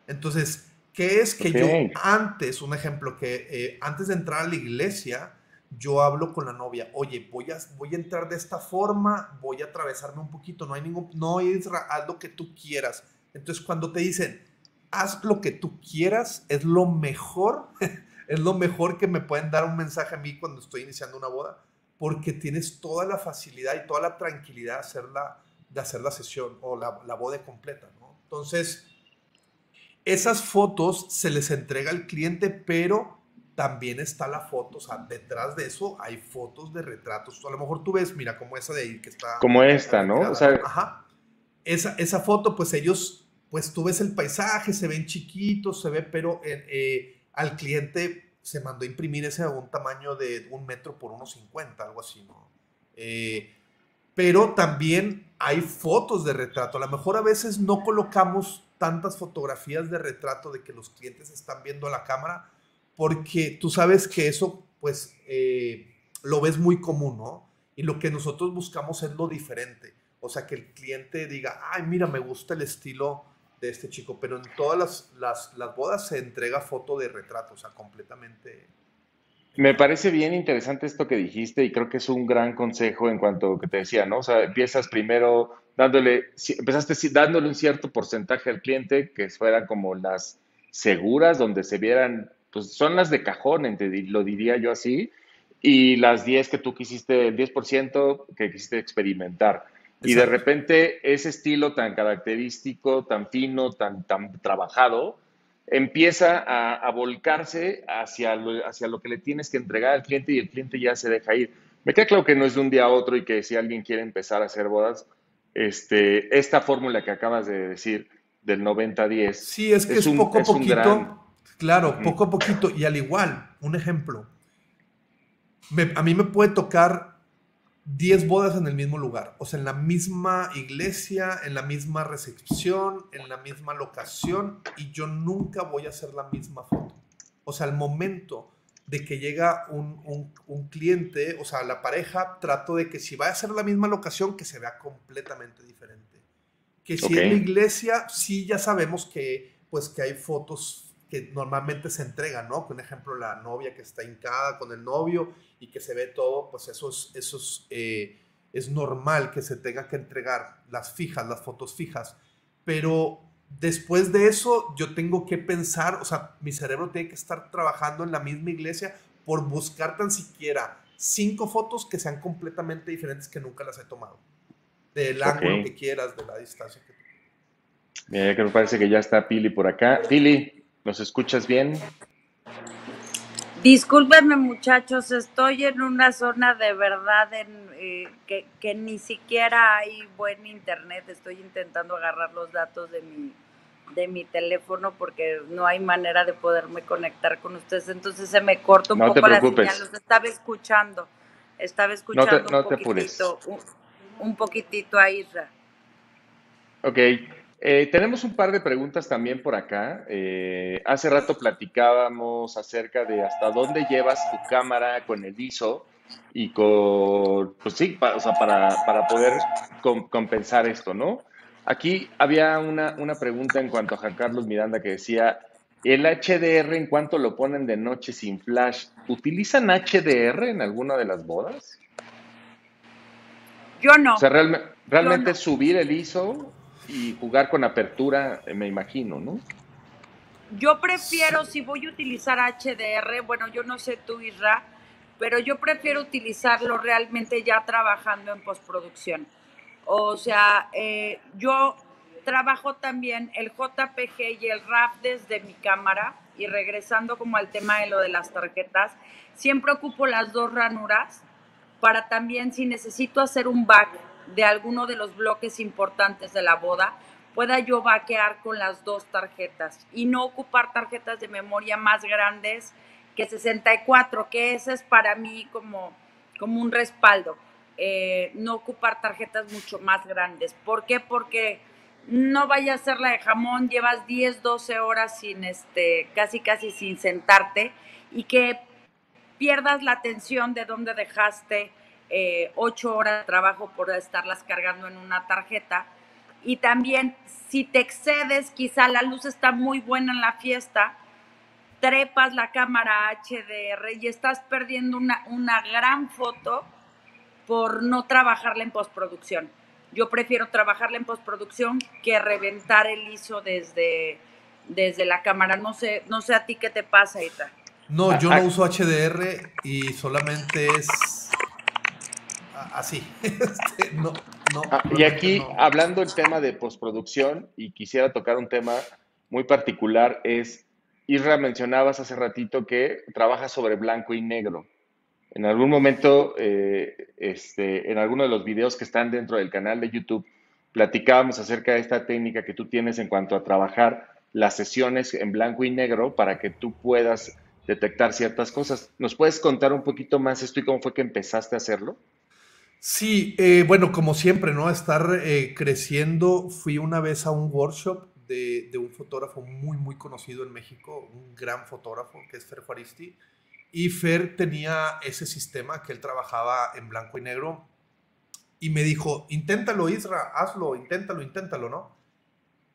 Entonces, ¿qué es que yo antes, un ejemplo, que eh, antes de entrar a la iglesia, yo hablo con la novia, oye, voy a, voy a entrar de esta forma, voy a atravesarme un poquito, no hay ningún, no, haz lo que tú quieras. Entonces, cuando te dicen, haz lo que tú quieras, es lo mejor es lo mejor que me pueden dar un mensaje a mí cuando estoy iniciando una boda, porque tienes toda la facilidad y toda la tranquilidad de hacer la, de hacer la sesión o la, la boda completa. Entonces, esas fotos se les entrega al cliente, pero también está la foto, o sea, detrás de eso hay fotos de retratos. A lo mejor tú ves, mira, como esa de ahí que está. Como esta, ¿no? O sea, Ajá. Esa, esa foto, pues ellos, pues tú ves el paisaje, se ven chiquitos, se ve, pero eh, al cliente se mandó a imprimir ese a un tamaño de un metro por unos 50, algo así, ¿no? Eh, pero también hay fotos de retrato. A lo mejor a veces no colocamos tantas fotografías de retrato de que los clientes están viendo la cámara, porque tú sabes que eso, pues, eh, lo ves muy común, ¿no? Y lo que nosotros buscamos es lo diferente. O sea, que el cliente diga, ay, mira, me gusta el estilo de este chico, pero en todas las, las, bodas se entrega foto de retrato, o sea, completamente. Me parece bien interesante esto que dijiste y creo que es un gran consejo en cuanto a lo que te decía, ¿no? O sea, empiezas primero dándole, empezaste dándole un cierto porcentaje al cliente que fueran como las seguras, donde se vieran, pues son las de cajón, lo diría yo así, y las 10 que tú quisiste, el 10% que quisiste experimentar. Y de repente ese estilo tan característico, tan fino, tan, tan trabajado, empieza a, volcarse hacia lo, hacia lo que le tienes que entregar al cliente y el cliente ya se deja ir. Me queda claro que no es de un día a otro y que si alguien quiere empezar a hacer bodas, este, esta fórmula que acabas de decir del 90-10. Sí, es que es, poco a poquito. Claro, poco a poquito. Y al igual, un ejemplo. a mí me puede tocar 10 bodas en el mismo lugar, o sea, en la misma iglesia, en la misma recepción, en la misma locación, y yo nunca voy a hacer la misma foto. O sea, al momento de que llega un, cliente, o sea, la pareja, trato de que si va a ser la misma locación, que se vea completamente diferente. Que si en la iglesia, sí ya sabemos que, pues, que hay fotos que normalmente se entregan, ¿no? Por ejemplo, la novia que está hincada con el novio y que se ve todo, pues eso es, eso es, eh, es normal que se tenga que entregar las fijas, las fotos fijas, pero después de eso yo tengo que pensar, o sea, mi cerebro tiene que estar trabajando en la misma iglesia por buscar tan siquiera cinco fotos que sean completamente diferentes que nunca las he tomado. Del ángulo que quieras, de la distancia que tú Mira, que me parece que ya está Pili por acá. Pili, ¿Nos escuchas bien? Discúlpenme muchachos, estoy en una zona de verdad en, eh, que, ni siquiera hay buen internet. Estoy intentando agarrar los datos de mi, de mi teléfono porque no hay manera de poderme conectar con ustedes. Entonces se me corta un poco la señal. Los estaba escuchando. Estaba escuchando un, poquitito, un, un, poquitito a Isra. Ok. Eh, tenemos un par de preguntas también por acá. Eh, hace rato platicábamos acerca de hasta dónde llevas tu cámara con el ISO y con, pues sí, o sea, para, para poder compensar esto, ¿no? Aquí había una, una pregunta en cuanto a Juan Carlos Miranda que decía, el HDR en cuanto lo ponen de noche sin flash, ¿utilizan HDR en alguna de las bodas? Yo no. O sea, realmente subir el ISO y jugar con apertura, eh, me imagino, ¿no? Yo prefiero, si voy a utilizar HDR, bueno, yo no sé tú, Isra, pero yo prefiero utilizarlo realmente ya trabajando en postproducción. O sea, eh, yo trabajo también el JPG y el RAP desde mi cámara y regresando como al tema de lo de las tarjetas, siempre ocupo las dos ranuras para también si necesito hacer un back de alguno de los bloques importantes de la boda, pueda yo vaquear con las dos tarjetas y no ocupar tarjetas de memoria más grandes que 64, que ese es para mí como, como un respaldo. Eh, no ocupar tarjetas mucho más grandes. ¿Por qué? Porque no vaya a ser la de jamón, llevas 10, 12 horas sin este, casi casi sin sentarte y que pierdas la atención de dónde dejaste eh, 8 horas de trabajo por estarlas cargando en una tarjeta. Y también si te excedes, quizá la luz está muy buena en la fiesta, trepas la cámara HDR y estás perdiendo una, una gran foto por no trabajarla en postproducción. Yo prefiero trabajarla en postproducción que reventar el ISO desde, desde la cámara. No sé, no sé a ti qué te pasa, Ita. No, yo no uso HDR y solamente es así. Este, no, no, ah, y aquí, hablando del tema de postproducción, y quisiera tocar un tema muy particular, es, Isra, mencionabas hace ratito que trabajas sobre blanco y negro. En algún momento, eh, este, en alguno de los videos que están dentro del canal de YouTube, platicábamos acerca de esta técnica que tú tienes en cuanto a trabajar las sesiones en blanco y negro para que tú puedas detectar ciertas cosas. ¿Nos puedes contar un poquito más esto y cómo fue que empezaste a hacerlo? Sí, eh, bueno, como siempre, ¿no? Estar eh, creciendo. Fui una vez a un workshop de, un fotógrafo muy, muy conocido en México, un gran fotógrafo, que es Fer Juaristi y Fer tenía ese sistema que él trabajaba en blanco y negro. Y me dijo, inténtalo, Isra, hazlo, inténtalo, inténtalo, ¿no?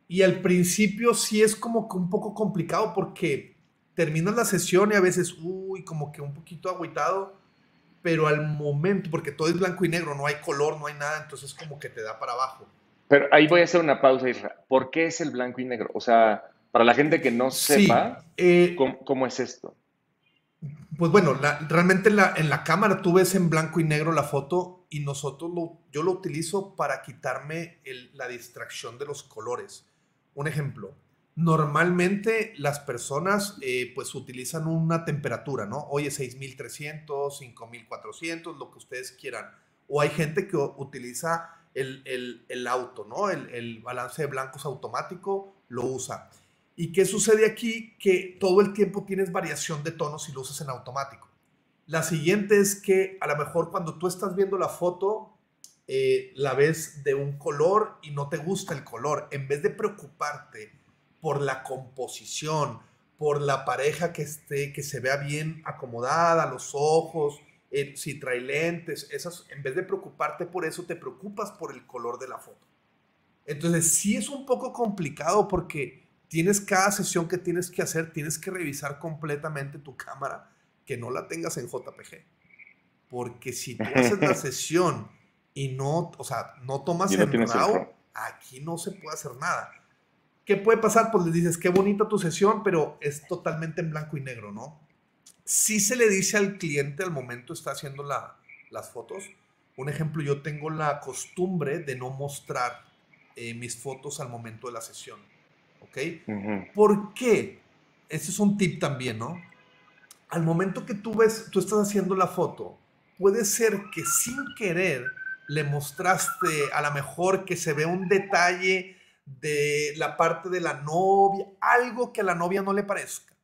Y al principio sí es como que un poco complicado porque terminas la sesión y a veces, uy, como que un poquito agüitado, pero al momento, porque todo es blanco y negro, no hay color, no hay nada, entonces como que te da para abajo. Pero ahí voy a hacer una pausa, Isra. ¿Por qué es el blanco y negro? O sea, para la gente que no sepa, eh, ¿cómo, es esto? Pues bueno, realmente la, en la cámara tú ves en blanco y negro la foto y nosotros lo, yo lo utilizo para quitarme la distracción de los colores. Un ejemplo, normalmente las personas eh, pues utilizan una temperatura, ¿no? Hoy es 6300, 5400, lo que ustedes quieran. O hay gente que utiliza el, el, el auto, ¿no? El, el balance de blancos automático lo usa. ¿Y qué sucede aquí? Que todo el tiempo tienes variación de tonos y luces en automático. La siguiente es que a lo mejor cuando tú estás viendo la foto, eh, la ves de un color y no te gusta el color. En vez de preocuparte por la composición, por la pareja que esté, que se vea bien acomodada, los ojos, eh, si trae lentes, esas, en vez de preocuparte por eso, te preocupas por el color de la foto. Entonces sí es un poco complicado porque tienes cada sesión que tienes que hacer, tienes que revisar completamente tu cámara, que no la tengas en JPG. Porque si tú haces la sesión y no, o sea, no tomas el RAW, aquí no se puede hacer nada. ¿Qué puede pasar? Pues le dices, qué bonita tu sesión, pero es totalmente en blanco y negro, ¿no? Sí se le dice al cliente al momento está haciendo las fotos. Un ejemplo, yo tengo la costumbre de no mostrar eh, mis fotos al momento de la sesión ¿ok? ¿Por qué? Ese es un tip también, ¿no? Al momento que tú ves, tú estás haciendo la foto, puede ser que sin querer le mostraste a lo mejor que se ve un detalle de la parte de la novia, algo que a la novia no le parezca.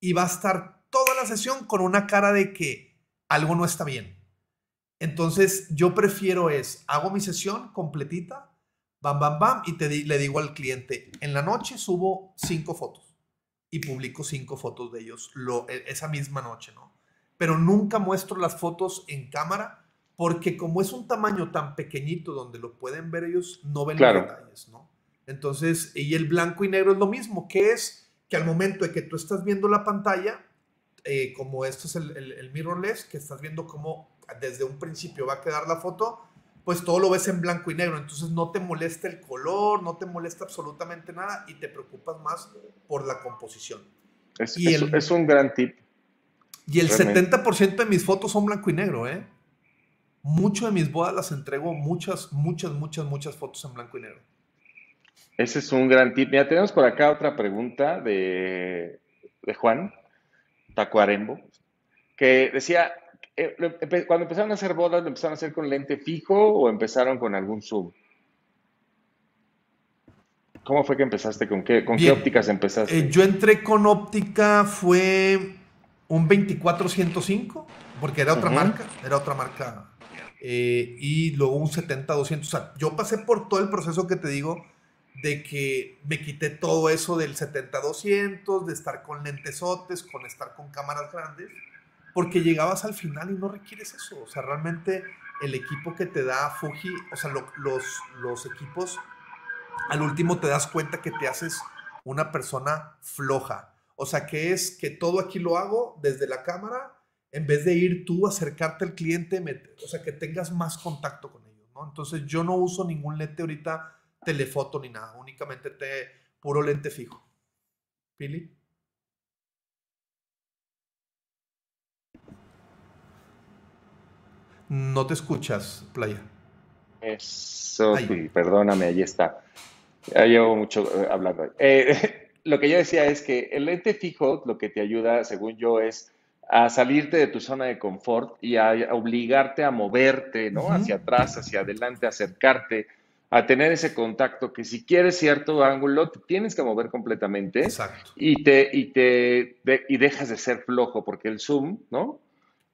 Y va a estar toda la sesión con una cara de que algo no está bien. Entonces yo prefiero es, hago mi sesión completita, bam, bam, bam, y te le digo al cliente, en la noche subo cinco fotos y publico cinco fotos de ellos lo, e, esa misma noche, ¿no? Pero nunca muestro las fotos en cámara porque como es un tamaño tan pequeñito donde lo pueden ver ellos, no ven los detalles, ¿no? Entonces, y el blanco y negro es lo mismo, que es que al momento de que tú estás viendo la pantalla, eh, como esto es el, el mirrorless, que estás viendo cómo desde un principio va a quedar la foto, pues todo lo ves en blanco y negro, entonces no te molesta el color, no te molesta absolutamente nada y te preocupas más por la composición. Es, es, un gran tip. Y el 70% de mis fotos son blanco y negro, ¿eh? Mucho de mis bodas las entrego, muchas, muchas, muchas, muchas fotos en blanco y negro. Ese es un gran tip. Mira, tenemos por acá otra pregunta de, de Juan Tacuarembo, que decía, eh, cuando empezaron a hacer bodas, ¿lo empezaron a hacer con lente fijo o empezaron con algún sub? ¿Cómo fue que empezaste? ¿Con qué, con qué ópticas empezaste? Eh, yo entré con óptica, fue un 2405, porque era otra marca, era otra marca. Eh, y luego un 70-200. O sea, yo pasé por todo el proceso que te digo de que me quité todo eso del 70-200, de estar con lentesotes, con estar con cámaras grandes, porque llegabas al final y no requieres eso. O sea, realmente el equipo que te da Fuji, o sea, los, los equipos al último te das cuenta que te haces una persona floja. O sea, que es que todo aquí lo hago desde la cámara, en vez de ir tú acercarte al cliente, o sea, que tengas más contacto con ellos, ¿no? Entonces yo no uso ningún lente ahorita telefoto ni nada, únicamente te, puro lente fijo. Pili. No te escuchas, Playa. Eso, perdóname, ahí está. Ya llevo mucho eh, hablando. Eh, lo que yo decía es que el lente fijo lo que te ayuda, según yo, es a salirte de tu zona de confort y a, obligarte a moverte, ¿no? Hacia atrás, hacia adelante, acercarte, a tener ese contacto que si quieres cierto ángulo, te tienes que mover completamente. Exacto. Y te, y te, y dejas de ser flojo, porque el zoom, ¿no?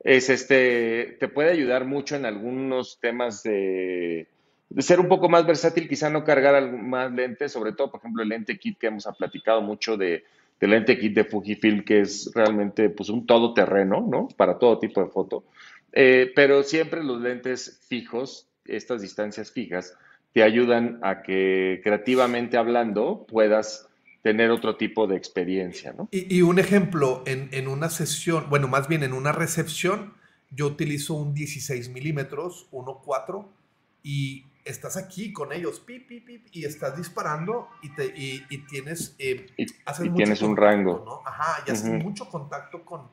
Es este, te puede ayudar mucho en algunos temas de, de ser un poco más versátil, quizá no cargar más lentes, sobre todo, por ejemplo, el lente kit que hemos platicado mucho de, del lente kit de Fujifilm, que es realmente pues, un todoterreno, ¿no? Para todo tipo de foto. Eh, pero siempre los lentes fijos, estas distancias fijas, te ayudan a que creativamente hablando puedas tener otro tipo de experiencia, ¿no? Y, un ejemplo, en, en, una sesión, bueno, más bien en una recepción, yo utilizo un 16 milímetros, 1.4, y estás aquí con ellos, pip, pip, pip, y estás disparando y, te, y, tienes, eh, tienes un rango. ¿no? Ajá, y haces mucho contacto con,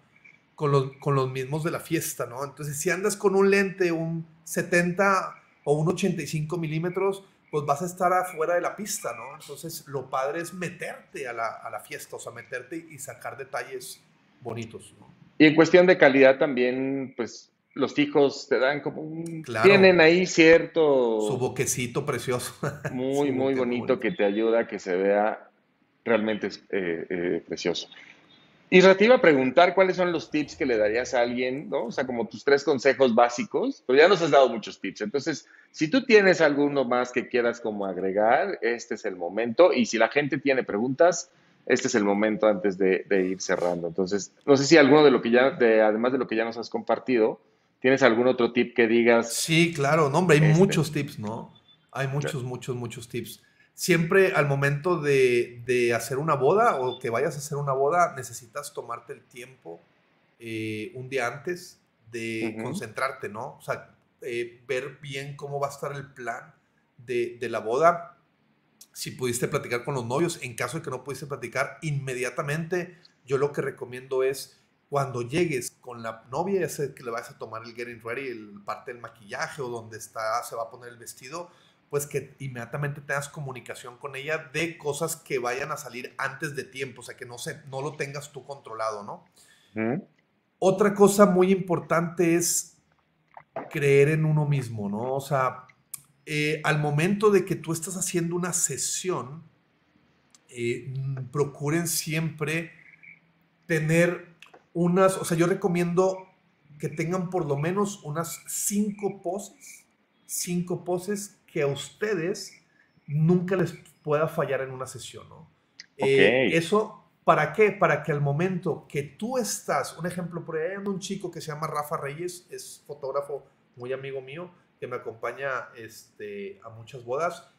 con, los, con los mismos de la fiesta, ¿no? Entonces, si andas con un lente, un 70 o un 85 milímetros, pues vas a estar afuera de la pista, ¿no? Entonces, lo padre es meterte a la, a la fiesta, o sea, meterte y sacar detalles bonitos, ¿no? Y en cuestión de calidad también, pues los fijos te dan como un... Tienen ahí cierto... Su boquecito precioso. Muy, muy bonito, que te ayuda a que se vea realmente eh, eh, precioso. Y te iba a preguntar cuáles son los tips que le darías a alguien, ¿no? O sea, como tus tres consejos básicos, pero ya nos has dado muchos tips. Entonces, si tú tienes alguno más que quieras como agregar, este es el momento. Y si la gente tiene preguntas, este es el momento antes de, ir cerrando. Entonces, no sé si alguno de lo que ya, de, además de lo que ya nos has compartido, ¿Tienes algún otro tip que digas? Sí, claro, no, hombre, hay este. muchos tips, ¿no? Hay muchos, muchos, muchos tips. Siempre al momento de, hacer una boda o que vayas a hacer una boda, necesitas tomarte el tiempo eh, un día antes de concentrarte, ¿no? O sea, eh, ver bien cómo va a estar el plan de, de la boda. Si pudiste platicar con los novios, en caso de que no pudiste platicar, inmediatamente yo lo que recomiendo es cuando llegues con la novia, ya sé que le vas a tomar el getting ready, el parte del maquillaje o donde está, se va a poner el vestido, pues que inmediatamente tengas comunicación con ella de cosas que vayan a salir antes de tiempo, o sea, que no, se, no lo tengas tú controlado, ¿no? Otra cosa muy importante es creer en uno mismo, ¿no? O sea, eh, al momento de que tú estás haciendo una sesión, eh, procuren siempre tener unas, o sea, yo recomiendo que tengan por lo menos unas cinco poses, cinco poses que a ustedes nunca les pueda fallar en una sesión, ¿no? Eh, eso, ¿para qué? Para que al momento que tú estás, un ejemplo, por ahí un chico que se llama Rafa Reyes, es fotógrafo muy amigo mío, que me acompaña este, a muchas bodas,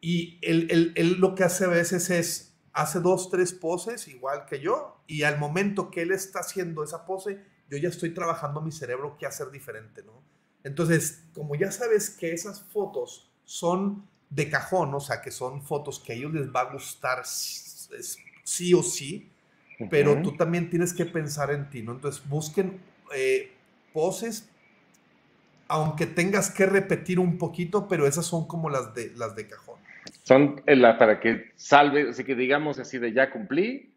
y él, él lo que hace a veces es hace dos, tres poses igual que yo y al momento que él está haciendo esa pose, yo ya estoy trabajando mi cerebro qué hacer diferente, ¿no? Entonces, como ya sabes que esas fotos son de cajón, o sea, que son fotos que a ellos les va a gustar sí o sí, pero tú también tienes que pensar en ti, ¿no? Entonces busquen eh, poses, aunque tengas que repetir un poquito, pero esas son como las de, las de cajón. Son la, para que salve, así que digamos así de ya cumplí.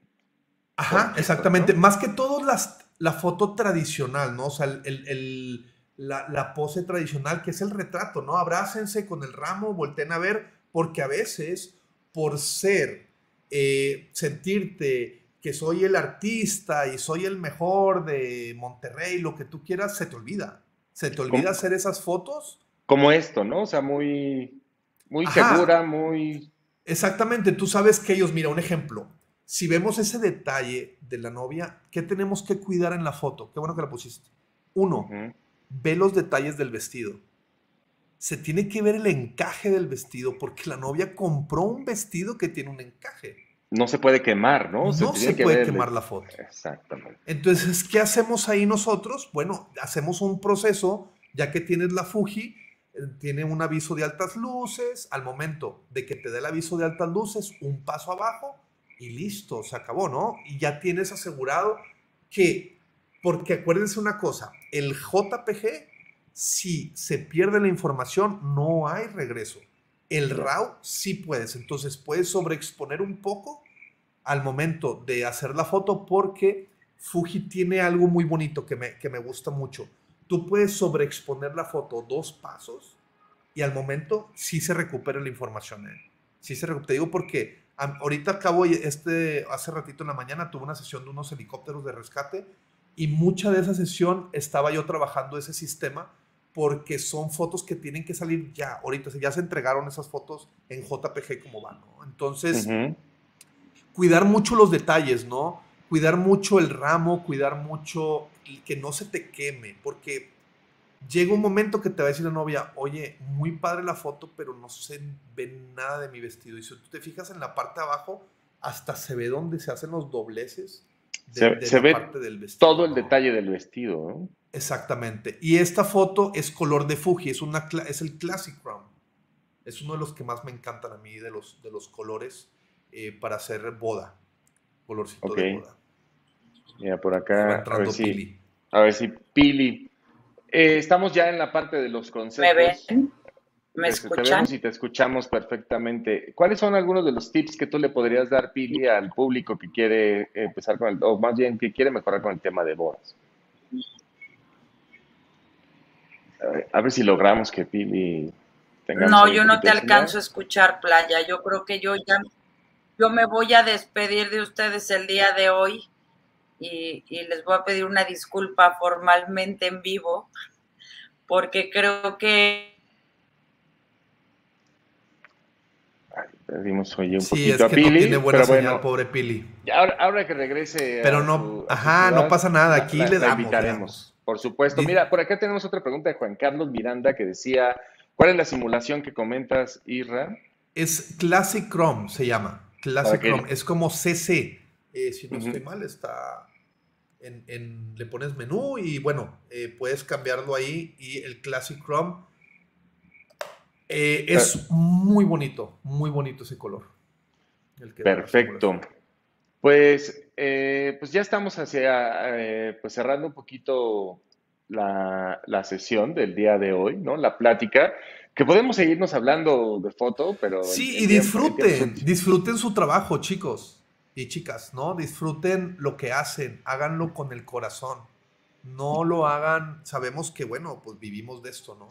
Ajá, exactamente. Más que todo las, la foto tradicional, ¿no? O sea, el, la, la, pose tradicional que es el retrato, ¿no? Abrácense con el ramo, volteen a ver, porque a veces por ser, eh, sentirte que soy el artista y soy el mejor de Monterrey, lo que tú quieras, se te olvida. Se te olvida hacer esas fotos. Como esto, ¿no? O sea, muy, muy segura, muy... Exactamente, tú sabes que ellos, mira, un ejemplo, si vemos ese detalle de la novia, ¿qué tenemos que cuidar en la foto? Qué bueno que la pusiste. Uno, ve los detalles del vestido. Se tiene que ver el encaje del vestido porque la novia compró un vestido que tiene un encaje no se puede quemar, ¿no? no se puede quemar la foto. Exactamente. Entonces, ¿qué hacemos ahí nosotros? Bueno, hacemos un proceso, ya que tienes la Fuji, eh, tiene un aviso de altas luces, al momento de que te dé el aviso de altas luces, un paso abajo y listo, se acabó, ¿no? Y ya tienes asegurado que, porque acuérdense una cosa, el JPG, si se pierde la información, no hay regreso. El RAW sí puedes, entonces puedes sobreexponer un poco al momento de hacer la foto porque Fuji tiene algo muy bonito que me, que me gusta mucho. Tú puedes sobreexponer la foto dos pasos y al momento sí se recupera la información. ¿eh? Sí se recupera. Te digo porque ahorita acabo, este, hace ratito en la mañana tuve una sesión de unos helicópteros de rescate y mucha de esa sesión estaba yo trabajando ese sistema porque son fotos que tienen que salir ya, ahorita, ya se entregaron esas fotos en JPG como van, ¿no? Entonces, cuidar mucho los detalles, ¿no? Cuidar mucho el ramo, cuidar mucho que no se te queme, porque llega un momento que te va a decir la novia, oye, muy padre la foto, pero no se ve nada de mi vestido. Y si tú te fijas en la parte de abajo, hasta se ve donde se hacen los dobleces de, se, ve parte del vestido. Todo el detalle del vestido, ¿no? Exactamente. Y esta foto es color de Fuji, es, una, es el Classic Crown. Es uno de los que más me encantan a mí de los, de los colores eh, para hacer boda. Colorcito de boda. Mira, por acá. A ver, si, Pili. a ver si Pili. Eh, estamos ya en la parte de los consejos. ¿Me ven? ¿Me escuchan? Te vemos y te escuchamos perfectamente. ¿Cuáles son algunos de los tips que tú le podrías dar, Pili, al público que quiere empezar con el, o más bien que quiere mejorar con el tema de bodas? A ver si logramos que Pili tenga. No, yo no te alcanzo a escuchar, Playa. Yo creo que yo ya. Yo me voy a despedir de ustedes el día de hoy y, les voy a pedir una disculpa formalmente en vivo, porque creo que. Perdimos oye un poquito a Pili. No tiene buena pero señal, pobre Pili. Ahora, ahora que regrese. Pero no, ajá, no pasa nada. Aquí le damos. Por supuesto. Mira, por acá tenemos otra pregunta de Juan Carlos Miranda que decía, ¿cuál es la simulación que comentas, Irra? Es Classic Chrome, se llama. Classic Chrome. Es como CC. Eh, si no estoy mal, está en, le pones menú y bueno, eh, puedes cambiarlo ahí y el Classic Chrome eh, es muy bonito, muy bonito ese color. Perfecto. Pues, eh, pues ya estamos hacia, eh, pues cerrando un poquito la, sesión del día de hoy, ¿no? La plática, que podemos seguirnos hablando de foto, pero... Sí, y disfruten, disfruten su trabajo, chicos y chicas, ¿no? Disfruten lo que hacen, háganlo con el corazón. No lo hagan, sabemos que, bueno, pues vivimos de esto, ¿no?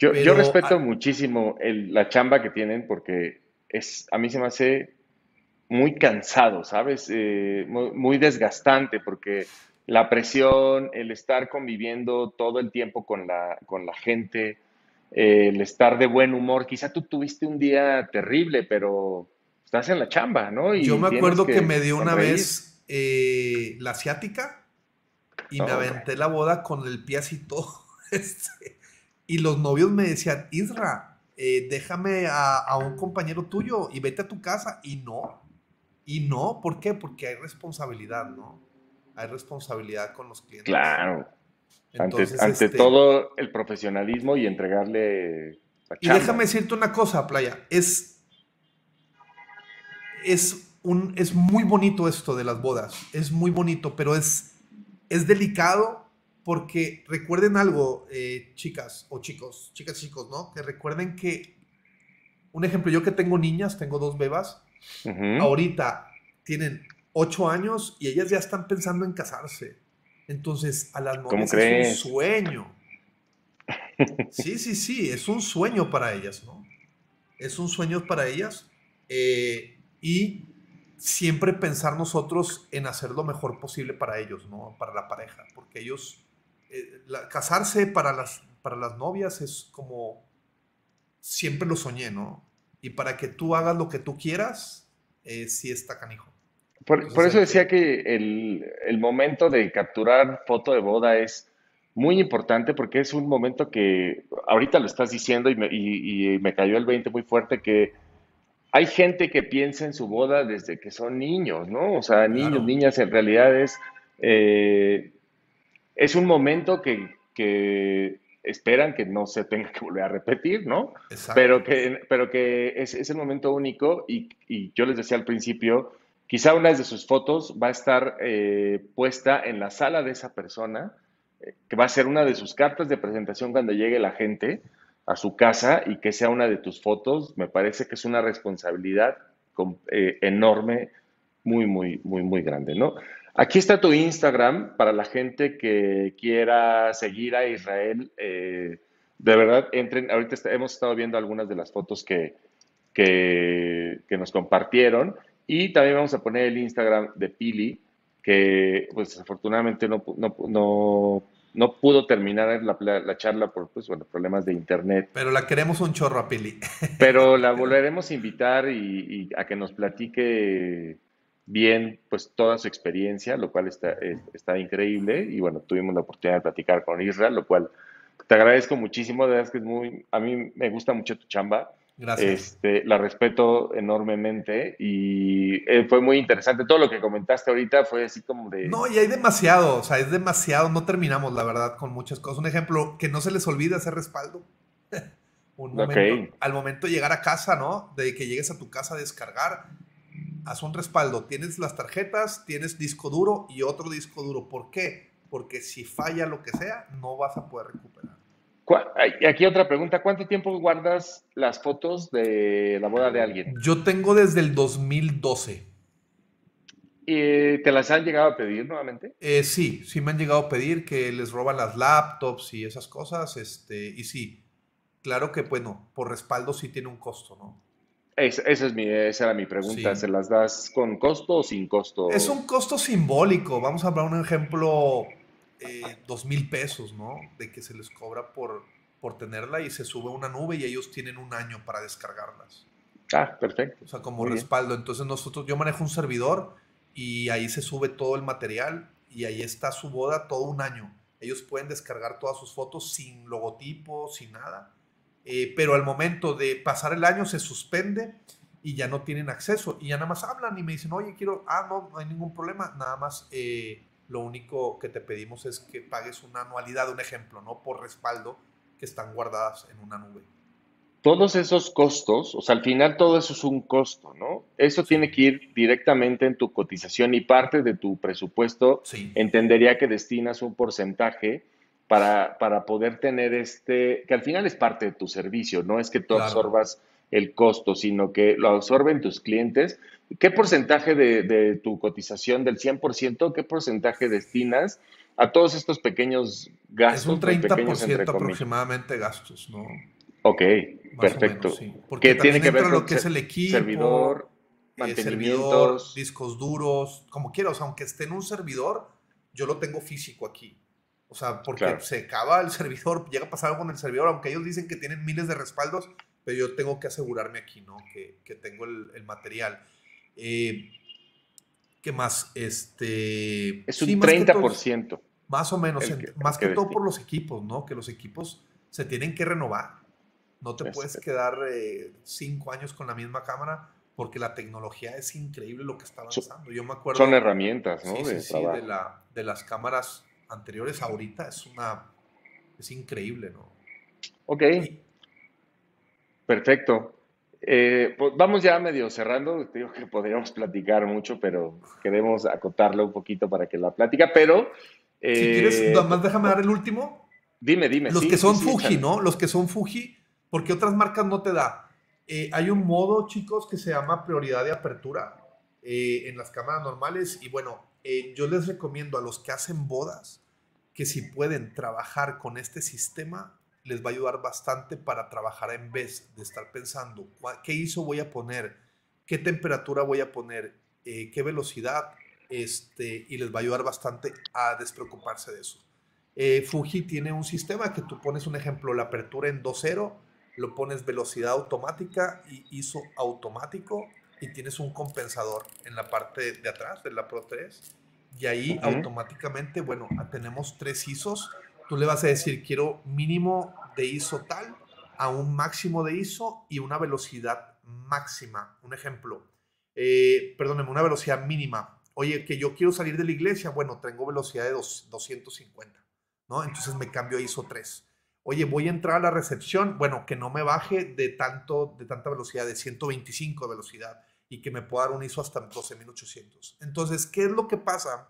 Yo, yo respeto muchísimo la chamba que tienen porque es, a mí se me hace muy cansado, ¿sabes? Eh, muy, desgastante porque la presión, el estar conviviendo todo el tiempo con la, con la gente, eh, el estar de buen humor, quizá tú tuviste un día terrible, pero estás en la chamba, ¿no? Y Yo me acuerdo que, me dio una vez eh, la asiática y me aventé la boda con el pie así todo. Este, y los novios me decían, Isra, déjame a, a, un compañero tuyo y vete a tu casa. Y no, y no, ¿por qué? Porque hay responsabilidad, ¿no? Hay responsabilidad con los clientes. Claro. ante, este todo el profesionalismo y entregarle la Y déjame decirte una cosa, Playa, es, es un, es muy bonito esto de las bodas, es muy bonito, pero es, es delicado porque recuerden algo, eh, chicas o chicos, chicas y chicos, ¿no? Que recuerden que, un ejemplo, yo que tengo niñas, tengo dos bebas, ahorita tienen ocho años y ellas ya están pensando en casarse. Entonces, a las novias es un sueño. Sí, sí, sí, es un sueño para ellas, ¿no? Es un sueño para ellas. Eh, y siempre pensar nosotros en hacer lo mejor posible para ellos, ¿no? Para la pareja, porque ellos, eh, casarse para las, para las novias es como, siempre lo soñé, ¿no? Y para que tú hagas lo que tú quieras, eh, sí está canijo. Por, eso decía que el, momento de capturar foto de boda es muy importante porque es un momento que ahorita lo estás diciendo y me, y me cayó el 20 muy fuerte que hay gente que piensa en su boda desde que son niños, ¿no? O sea, niños, niñas, en realidad es, eh, es un momento que, esperan que no se tenga que volver a repetir, ¿no? Pero que, pero que es, es el momento único y, yo les decía al principio, quizá una de sus fotos va a estar eh, puesta en la sala de esa persona, eh, que va a ser una de sus cartas de presentación cuando llegue la gente a su casa y que sea una de tus fotos, me parece que es una responsabilidad eh, enorme, muy, muy, muy, muy grande, ¿no? Aquí está tu Instagram para la gente que quiera seguir a Israel. Eh, de verdad, entren, ahorita hemos estado viendo algunas de las fotos que, que, nos compartieron y también vamos a poner el Instagram de Pili, que pues desafortunadamente no, no, no no pudo terminar la, charla por pues, bueno, problemas de internet. Pero la queremos un chorro a Pili. Pero la volveremos a invitar y, a que nos platique bien pues toda su experiencia, lo cual está, está increíble. Y bueno, tuvimos la oportunidad de platicar con Israel, lo cual te agradezco muchísimo. De verdad es que es muy, a mí me gusta mucho tu chamba. Gracias. Este, la respeto enormemente y eh, fue muy interesante. Todo lo que comentaste ahorita fue así como de... No, y hay demasiado, o sea, es demasiado. No terminamos, la verdad, con muchas cosas. Un ejemplo, que no se les olvide hacer respaldo. un momento, Al momento de llegar a casa, ¿no? De que llegues a tu casa a descargar, haz un respaldo. Tienes las tarjetas, tienes disco duro y otro disco duro. ¿Por qué? Porque si falla lo que sea, no vas a poder recuperar. Aquí otra pregunta, ¿cuánto tiempo guardas las fotos de la boda de alguien? Yo tengo desde el 2012. ¿Y te las han llegado a pedir nuevamente? Eh, sí, sí me han llegado a pedir que les roban las laptops y esas cosas, este, y sí, claro que, bueno, por respaldo sí tiene un costo, ¿no? Esa, es mi, esa era mi pregunta, ¿se las das con costo o sin costo? Es un costo simbólico, vamos a hablar un ejemplo eh, dos mil pesos, ¿no? De que se les cobra por, por tenerla y se sube a una nube y ellos tienen un año para descargarlas. Ah, perfecto. O sea, como respaldo. Entonces nosotros, yo manejo un servidor y ahí se sube todo el material y ahí está su boda todo un año. Ellos pueden descargar todas sus fotos sin logotipo, sin nada. Eh, pero al momento de pasar el año se suspende y ya no tienen acceso. Y ya nada más hablan y me dicen, oye, quiero, ah, no, no hay ningún problema. Nada más eh, lo único que te pedimos es que pagues una anualidad, un ejemplo, ¿no? Por respaldo, que están guardadas en una nube. Todos esos costos, o sea, al final todo eso es un costo, ¿no? Eso tiene que ir directamente en tu cotización y parte de tu presupuesto entendería que destinas un porcentaje para, para, poder tener este, que al final es parte de tu servicio, no es que tú absorbas el costo, sino que lo absorben tus clientes. ¿Qué porcentaje de, tu cotización del 100%, qué porcentaje destinas a todos estos pequeños gastos? Es un 30% aproximadamente gastos, ¿no? Ok, perfecto. Porque tiene que ver con lo que es el equipo, servidor, eh, servidor, discos duros, como quieras, aunque esté en un servidor, yo lo tengo físico aquí. O sea, porque se acaba el servidor, llega a pasar algo con el servidor, aunque ellos dicen que tienen miles de respaldos, pero yo tengo que asegurarme aquí, ¿no? Que, que tengo el, el material. Eh, ¿Qué más? Este, es un 30%. más o menos, más que, todo por los equipos, ¿no? Que los equipos se tienen que renovar. No te puedes quedar eh, cinco años con la misma cámara porque la tecnología es increíble lo que está avanzando. Yo me acuerdo. Son herramientas, ¿no? Sí, de, sí, de, la, de las cámaras anteriores ahorita es una. Es increíble, ¿no? Ok. Perfecto. eh, pues vamos ya medio cerrando. Digo que podríamos platicar mucho, pero queremos acotarlo un poquito para que la plática. Pero. si quieres, eh, nada más déjame dar el último. Dime, dime. Los que son Fuji, ¿no? Los que son Fuji, porque otras marcas no te da. Eh, hay un modo, chicos, que se llama prioridad de apertura en las cámaras normales. Y bueno, yo les recomiendo a los que hacen bodas que si pueden trabajar con este sistema, les va a ayudar bastante para trabajar en vez de estar pensando qué ISO voy a poner, qué temperatura voy a poner, eh, qué velocidad, este, y les va a ayudar bastante a despreocuparse de eso. Eh, Fuji tiene un sistema que tú pones un ejemplo, la apertura en 2.0, lo pones velocidad automática y ISO automático y tienes un compensador en la parte de atrás de la Pro 3 y ahí automáticamente, bueno, tenemos tres ISOs tú le vas a decir, quiero mínimo de ISO tal a un máximo de ISO y una velocidad máxima. Un ejemplo, eh, perdóneme, una velocidad mínima. Oye, que yo quiero salir de la iglesia, bueno, tengo velocidad de 250, ¿no? Entonces me cambio a ISO 3. Oye, voy a entrar a la recepción, bueno, que no me baje de, tanto, de tanta velocidad, de 125 de velocidad, y que me pueda dar un ISO hasta 12.800. Entonces, ¿qué es lo que pasa?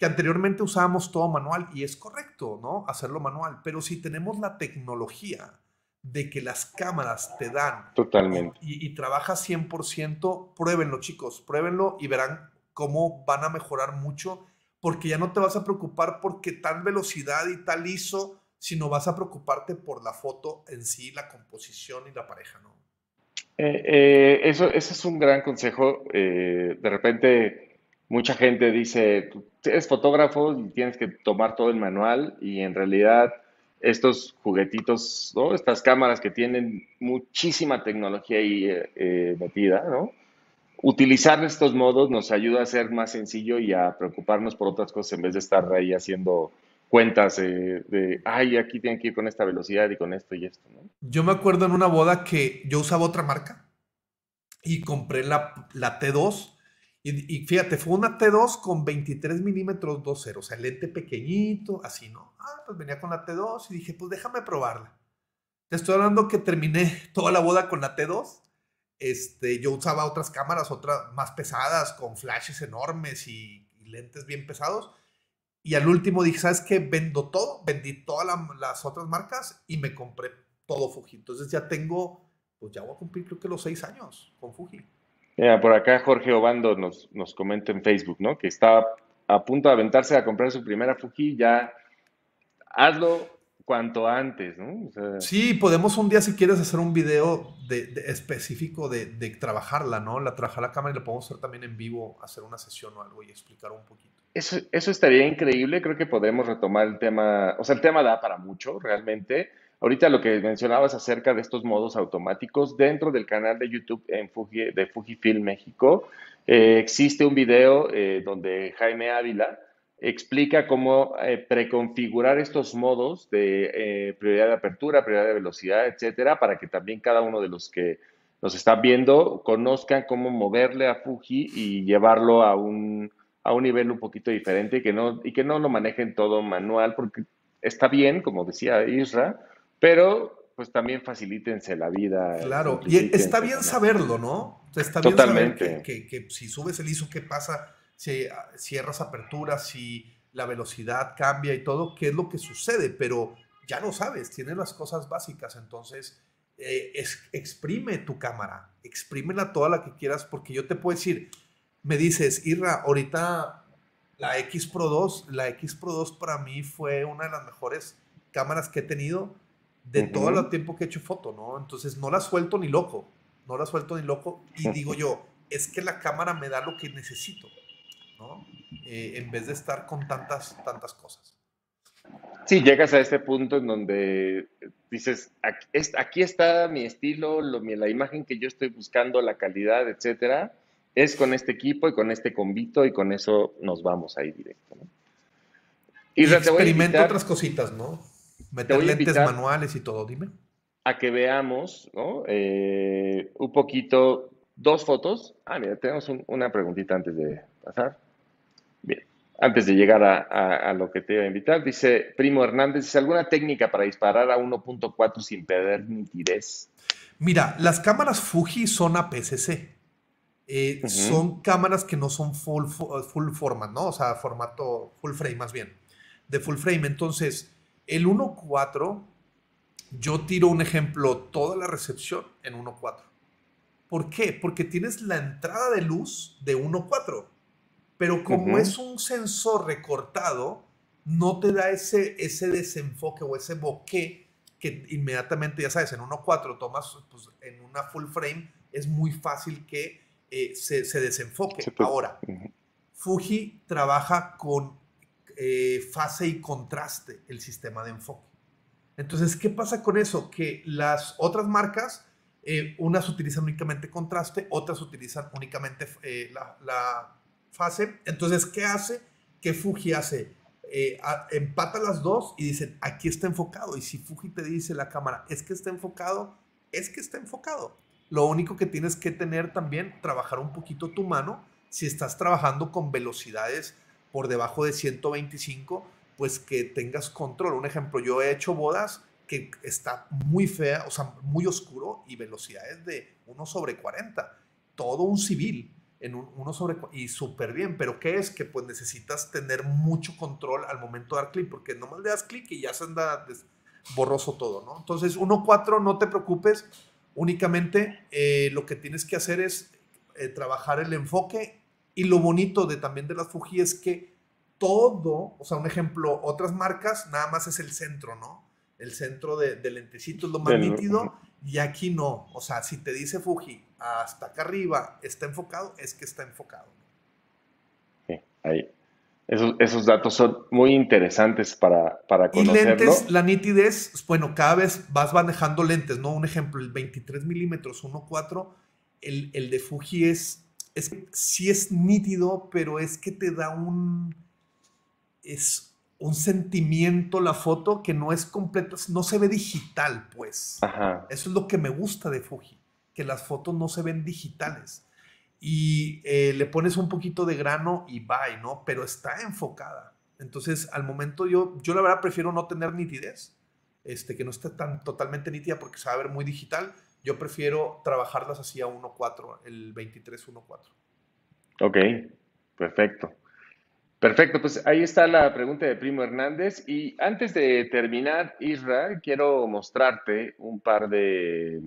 que anteriormente usábamos todo manual y es correcto, ¿no? Hacerlo manual, pero si tenemos la tecnología de que las cámaras te dan Totalmente. y, y trabaja 100%, pruébenlo chicos, pruébenlo y verán cómo van a mejorar mucho porque ya no te vas a preocupar por qué tal velocidad y tal ISO, sino vas a preocuparte por la foto en sí, la composición y la pareja, ¿no? Eh, eh, eso, es un gran consejo. Eh, de repente mucha gente dice, eres fotógrafo y tienes que tomar todo el manual y en realidad estos juguetitos, estas cámaras que tienen muchísima tecnología ahí metida, ¿no? utilizar estos modos nos ayuda a ser más sencillo y a preocuparnos por otras cosas en vez de estar ahí haciendo cuentas de, ay, aquí tienen que ir con esta velocidad y con esto y esto. ¿no? Yo me acuerdo en una boda que yo usaba otra marca y compré la, la T2 y, fíjate, fue una T2 con 23 milímetros 2.0, o sea, lente pequeñito, así, ¿no? Ah, pues venía con la T2 y dije, pues déjame probarla. Te estoy hablando que terminé toda la boda con la T2. Este, yo usaba otras cámaras, otras más pesadas, con flashes enormes y, lentes bien pesados. Y al último dije, ¿sabes qué? Vendo todo, vendí todas las otras marcas y me compré todo Fuji. Entonces ya tengo, pues ya voy a cumplir creo que los seis años con Fuji por acá Jorge Obando nos, nos comenta en Facebook, ¿no? Que está a punto de aventarse a comprar su primera Fuji, ya hazlo cuanto antes, ¿no? sí, podemos un día si quieres hacer un video de, específico de, de, trabajarla, ¿no? La trabajar la cámara y lo podemos hacer también en vivo, hacer una sesión o algo y explicar un poquito. Eso, eso estaría increíble, creo que podemos retomar el tema, o sea, el tema da para mucho realmente. Ahorita lo que mencionabas acerca de estos modos automáticos, dentro del canal de YouTube en Fuji, de Fujifilm México, eh, existe un video eh, donde Jaime Ávila explica cómo eh, preconfigurar estos modos de prioridad de apertura, prioridad de velocidad, etcétera, para que también cada uno de los que nos están viendo conozcan cómo moverle a Fuji y llevarlo a un, a un nivel un poquito diferente y que, no, y que no lo manejen todo manual, porque está bien, como decía Isra, pero pues también facilítense la vida. Claro, y está bien saberlo, ¿no? Está bien Totalmente. saber que, si subes el ISO, ¿qué pasa? Si cierras aperturas, si la velocidad cambia y todo, ¿qué es lo que sucede? Pero ya lo sabes, tienes las cosas básicas, entonces eh, exprime tu cámara, exprímela toda la que quieras, porque yo te puedo decir, me dices, Irra, ahorita la X Pro 2, la X Pro 2 para mí fue una de las mejores cámaras que he tenido de todo el tiempo que he hecho foto, ¿no? Entonces no la suelto ni loco, no la suelto ni loco y digo yo, es que la cámara me da lo que necesito, ¿no? Eh, en vez de estar con tantas, tantas cosas. Sí, llegas a este punto en donde dices, aquí, está mi estilo, lo, la imagen que yo estoy buscando, la calidad, etcétera, es con este equipo y con este convito y con eso nos vamos ahí directo, ¿no? Y, experimento otras cositas, ¿no? Meter lentes manuales y todo, dime. A que veamos, ¿no? Eh, un poquito, dos fotos. Ah, mira, tenemos una preguntita antes de pasar. Bien, antes de llegar a, lo que te iba a invitar, dice Primo Hernández, ¿dice alguna técnica para disparar a 1.4 sin perder nitidez? Mira, las cámaras Fuji son APS-C. Eh, son cámaras que no son full, full format, ¿no? O sea, formato full frame más bien. De full frame. Entonces, el 1.4, yo tiro un ejemplo, toda la recepción en 1.4. ¿Por qué? Porque tienes la entrada de luz de 1.4. Pero como es un sensor recortado, no te da ese, ese desenfoque o ese bokeh que inmediatamente, ya sabes, en 1.4 tomas pues, en una full frame, es muy fácil que eh, se, desenfoque. Pues, Ahora, Fuji trabaja con eh, fase y contraste el sistema de enfoque. Entonces, ¿qué pasa con eso? Que las otras marcas, eh, unas utilizan únicamente contraste, otras utilizan únicamente la, la, fase. Entonces, ¿qué hace? Que Fuji hace? empata las dos y dicen, aquí está enfocado. Y si Fuji te dice la cámara, es que está enfocado, es que está enfocado. Lo único que tienes que tener también, trabajar un poquito tu mano. Si estás trabajando con velocidades por debajo de 125, pues que tengas control. Un ejemplo, yo he hecho bodas que está muy fea, o sea, muy oscuro y velocidades de 1 sobre 40. Todo un civil en 1 sobre y súper bien. Pero ¿qué es? Que pues necesitas tener mucho control al momento de dar clic, porque nomás le das clic y ya se anda borroso todo, ¿no? Entonces, 1.4, no te preocupes, Únicamente eh, lo que tienes que hacer es eh, trabajar el enfoque y lo bonito de también de las Fuji es que todo, o sea, un ejemplo, otras marcas nada más es el centro, ¿no? El centro de, lentecito es lo más nítido y aquí no. O sea, si te dice Fuji hasta acá arriba está enfocado, es que está enfocado. Sí, ahí, esos, datos son muy interesantes para, para conocerlo. Y lentes, la nitidez, bueno, cada vez vas manejando lentes, ¿no? Un ejemplo, el 23 milímetros 1.4, el, el de Fuji es, es, sí es nítido, pero es que te da un, es un sentimiento la foto que no es completo, no se ve digital, pues. Eso es lo que me gusta de Fuji, que las fotos no se ven digitales y eh, le pones un poquito de grano y bye, ¿no? Pero está enfocada. Entonces, al momento yo, yo la verdad prefiero no tener nitidez, este, que no esté tan totalmente nítida porque se va a ver muy digital. Yo prefiero trabajarlas así a 1.4, el 23.1.4. Ok, perfecto. Perfecto, pues ahí está la pregunta de Primo Hernández. Y antes de terminar, Israel, quiero mostrarte un par de,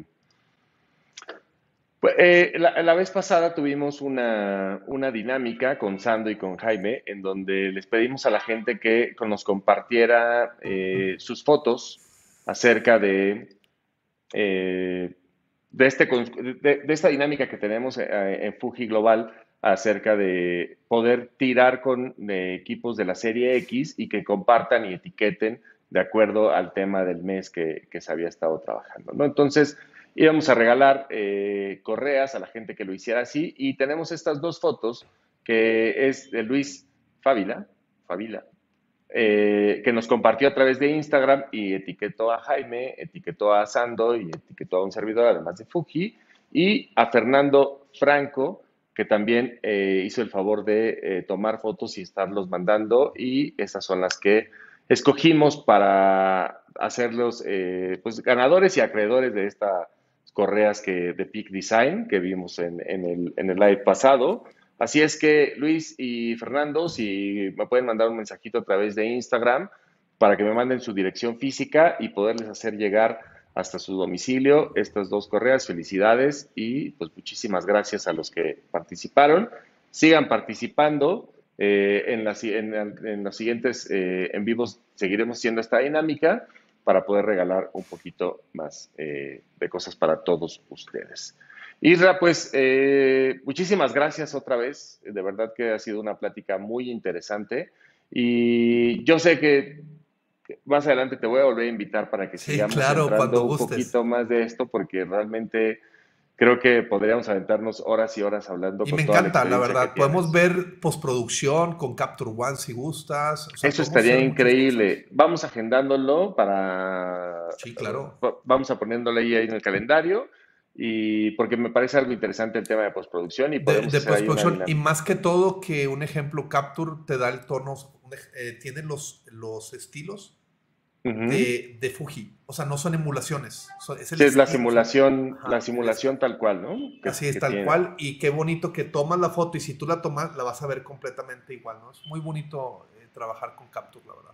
pues, eh, la, vez pasada tuvimos una, dinámica con Sando y con Jaime, en donde les pedimos a la gente que nos compartiera eh, sus fotos acerca de, eh, de, este, de, esta dinámica que tenemos en Fuji Global acerca de poder tirar con equipos de la serie X y que compartan y etiqueten de acuerdo al tema del mes que, que se había estado trabajando. ¿no? Entonces, íbamos a regalar eh, correas a la gente que lo hiciera así y tenemos estas dos fotos que es de Luis Fávila, Favila, eh, que nos compartió a través de Instagram y etiquetó a Jaime, etiquetó a Sando y etiquetó a un servidor además de Fuji y a Fernando Franco que también eh, hizo el favor de tomar fotos y estarlos mandando y esas son las que escogimos para hacerlos pues ganadores y acreedores de esta correas que, de Peak Design que vimos en, el, en el live pasado. Así es que Luis y Fernando, si me pueden mandar un mensajito a través de Instagram para que me manden su dirección física y poderles hacer llegar hasta su domicilio estas dos correas. Felicidades y pues muchísimas gracias a los que participaron. Sigan participando. Eh, en, en, los siguientes eh, en vivos seguiremos haciendo esta dinámica para poder regalar un poquito más eh, de cosas para todos ustedes. Isra, pues muchísimas gracias otra vez. De verdad que ha sido una plática muy interesante. Y yo sé que más adelante te voy a volver a invitar para que sigamos claro, un poquito más de esto, porque realmente creo que podríamos aventarnos horas y horas hablando. Y me encanta, la, verdad. Podemos ver postproducción con Capture One si gustas. Eso estaría increíble. Vamos agendándolo para... Sí, claro. Vamos a poniéndole ahí en el calendario. Y porque me parece algo interesante el tema de postproducción y podemos de, postproducción y más que todo que un ejemplo Capture te da el tono, eh, tiene los, los estilos de, Fuji. O sea, no son emulaciones. es sí, es la simulación, la simulación tal cual, ¿no? así es, tal cual. Y qué bonito que tomas la foto y si tú la tomas, la vas a ver completamente igual, ¿no? Es muy bonito eh, trabajar con Capture, la verdad.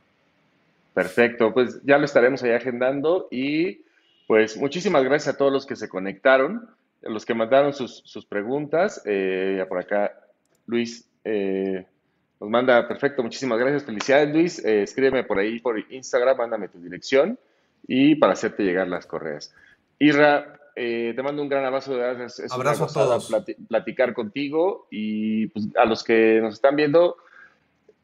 Perfecto, pues ya lo estaremos ahí agendando y pues muchísimas gracias a todos los que se conectaron, los que mandaron sus, preguntas. Eh, por acá, Luis. Eh, nos manda, perfecto, muchísimas gracias. Felicidades, Luis. Eh, escríbeme por ahí, por Instagram, mándame tu dirección y para hacerte llegar las correas. Irra, eh, te mando un gran abrazo. Es abrazo a todos. platicar contigo y pues, a los que nos están viendo,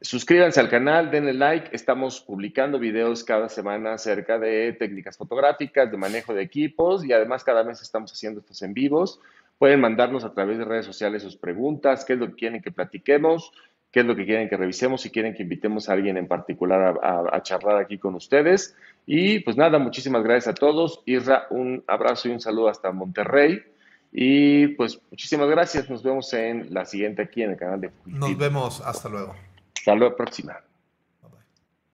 suscríbanse al canal, denle like. Estamos publicando videos cada semana acerca de técnicas fotográficas, de manejo de equipos y además cada mes estamos haciendo estos en vivos. Pueden mandarnos a través de redes sociales sus preguntas, qué es lo que quieren que platiquemos qué es lo que quieren que revisemos, si quieren que invitemos a alguien en particular a, charlar aquí con ustedes. Y pues nada, muchísimas gracias a todos. Isra, un abrazo y un saludo hasta Monterrey. Y pues muchísimas gracias. Nos vemos en la siguiente aquí en el canal de Nos vemos. Hasta luego. Hasta la próxima.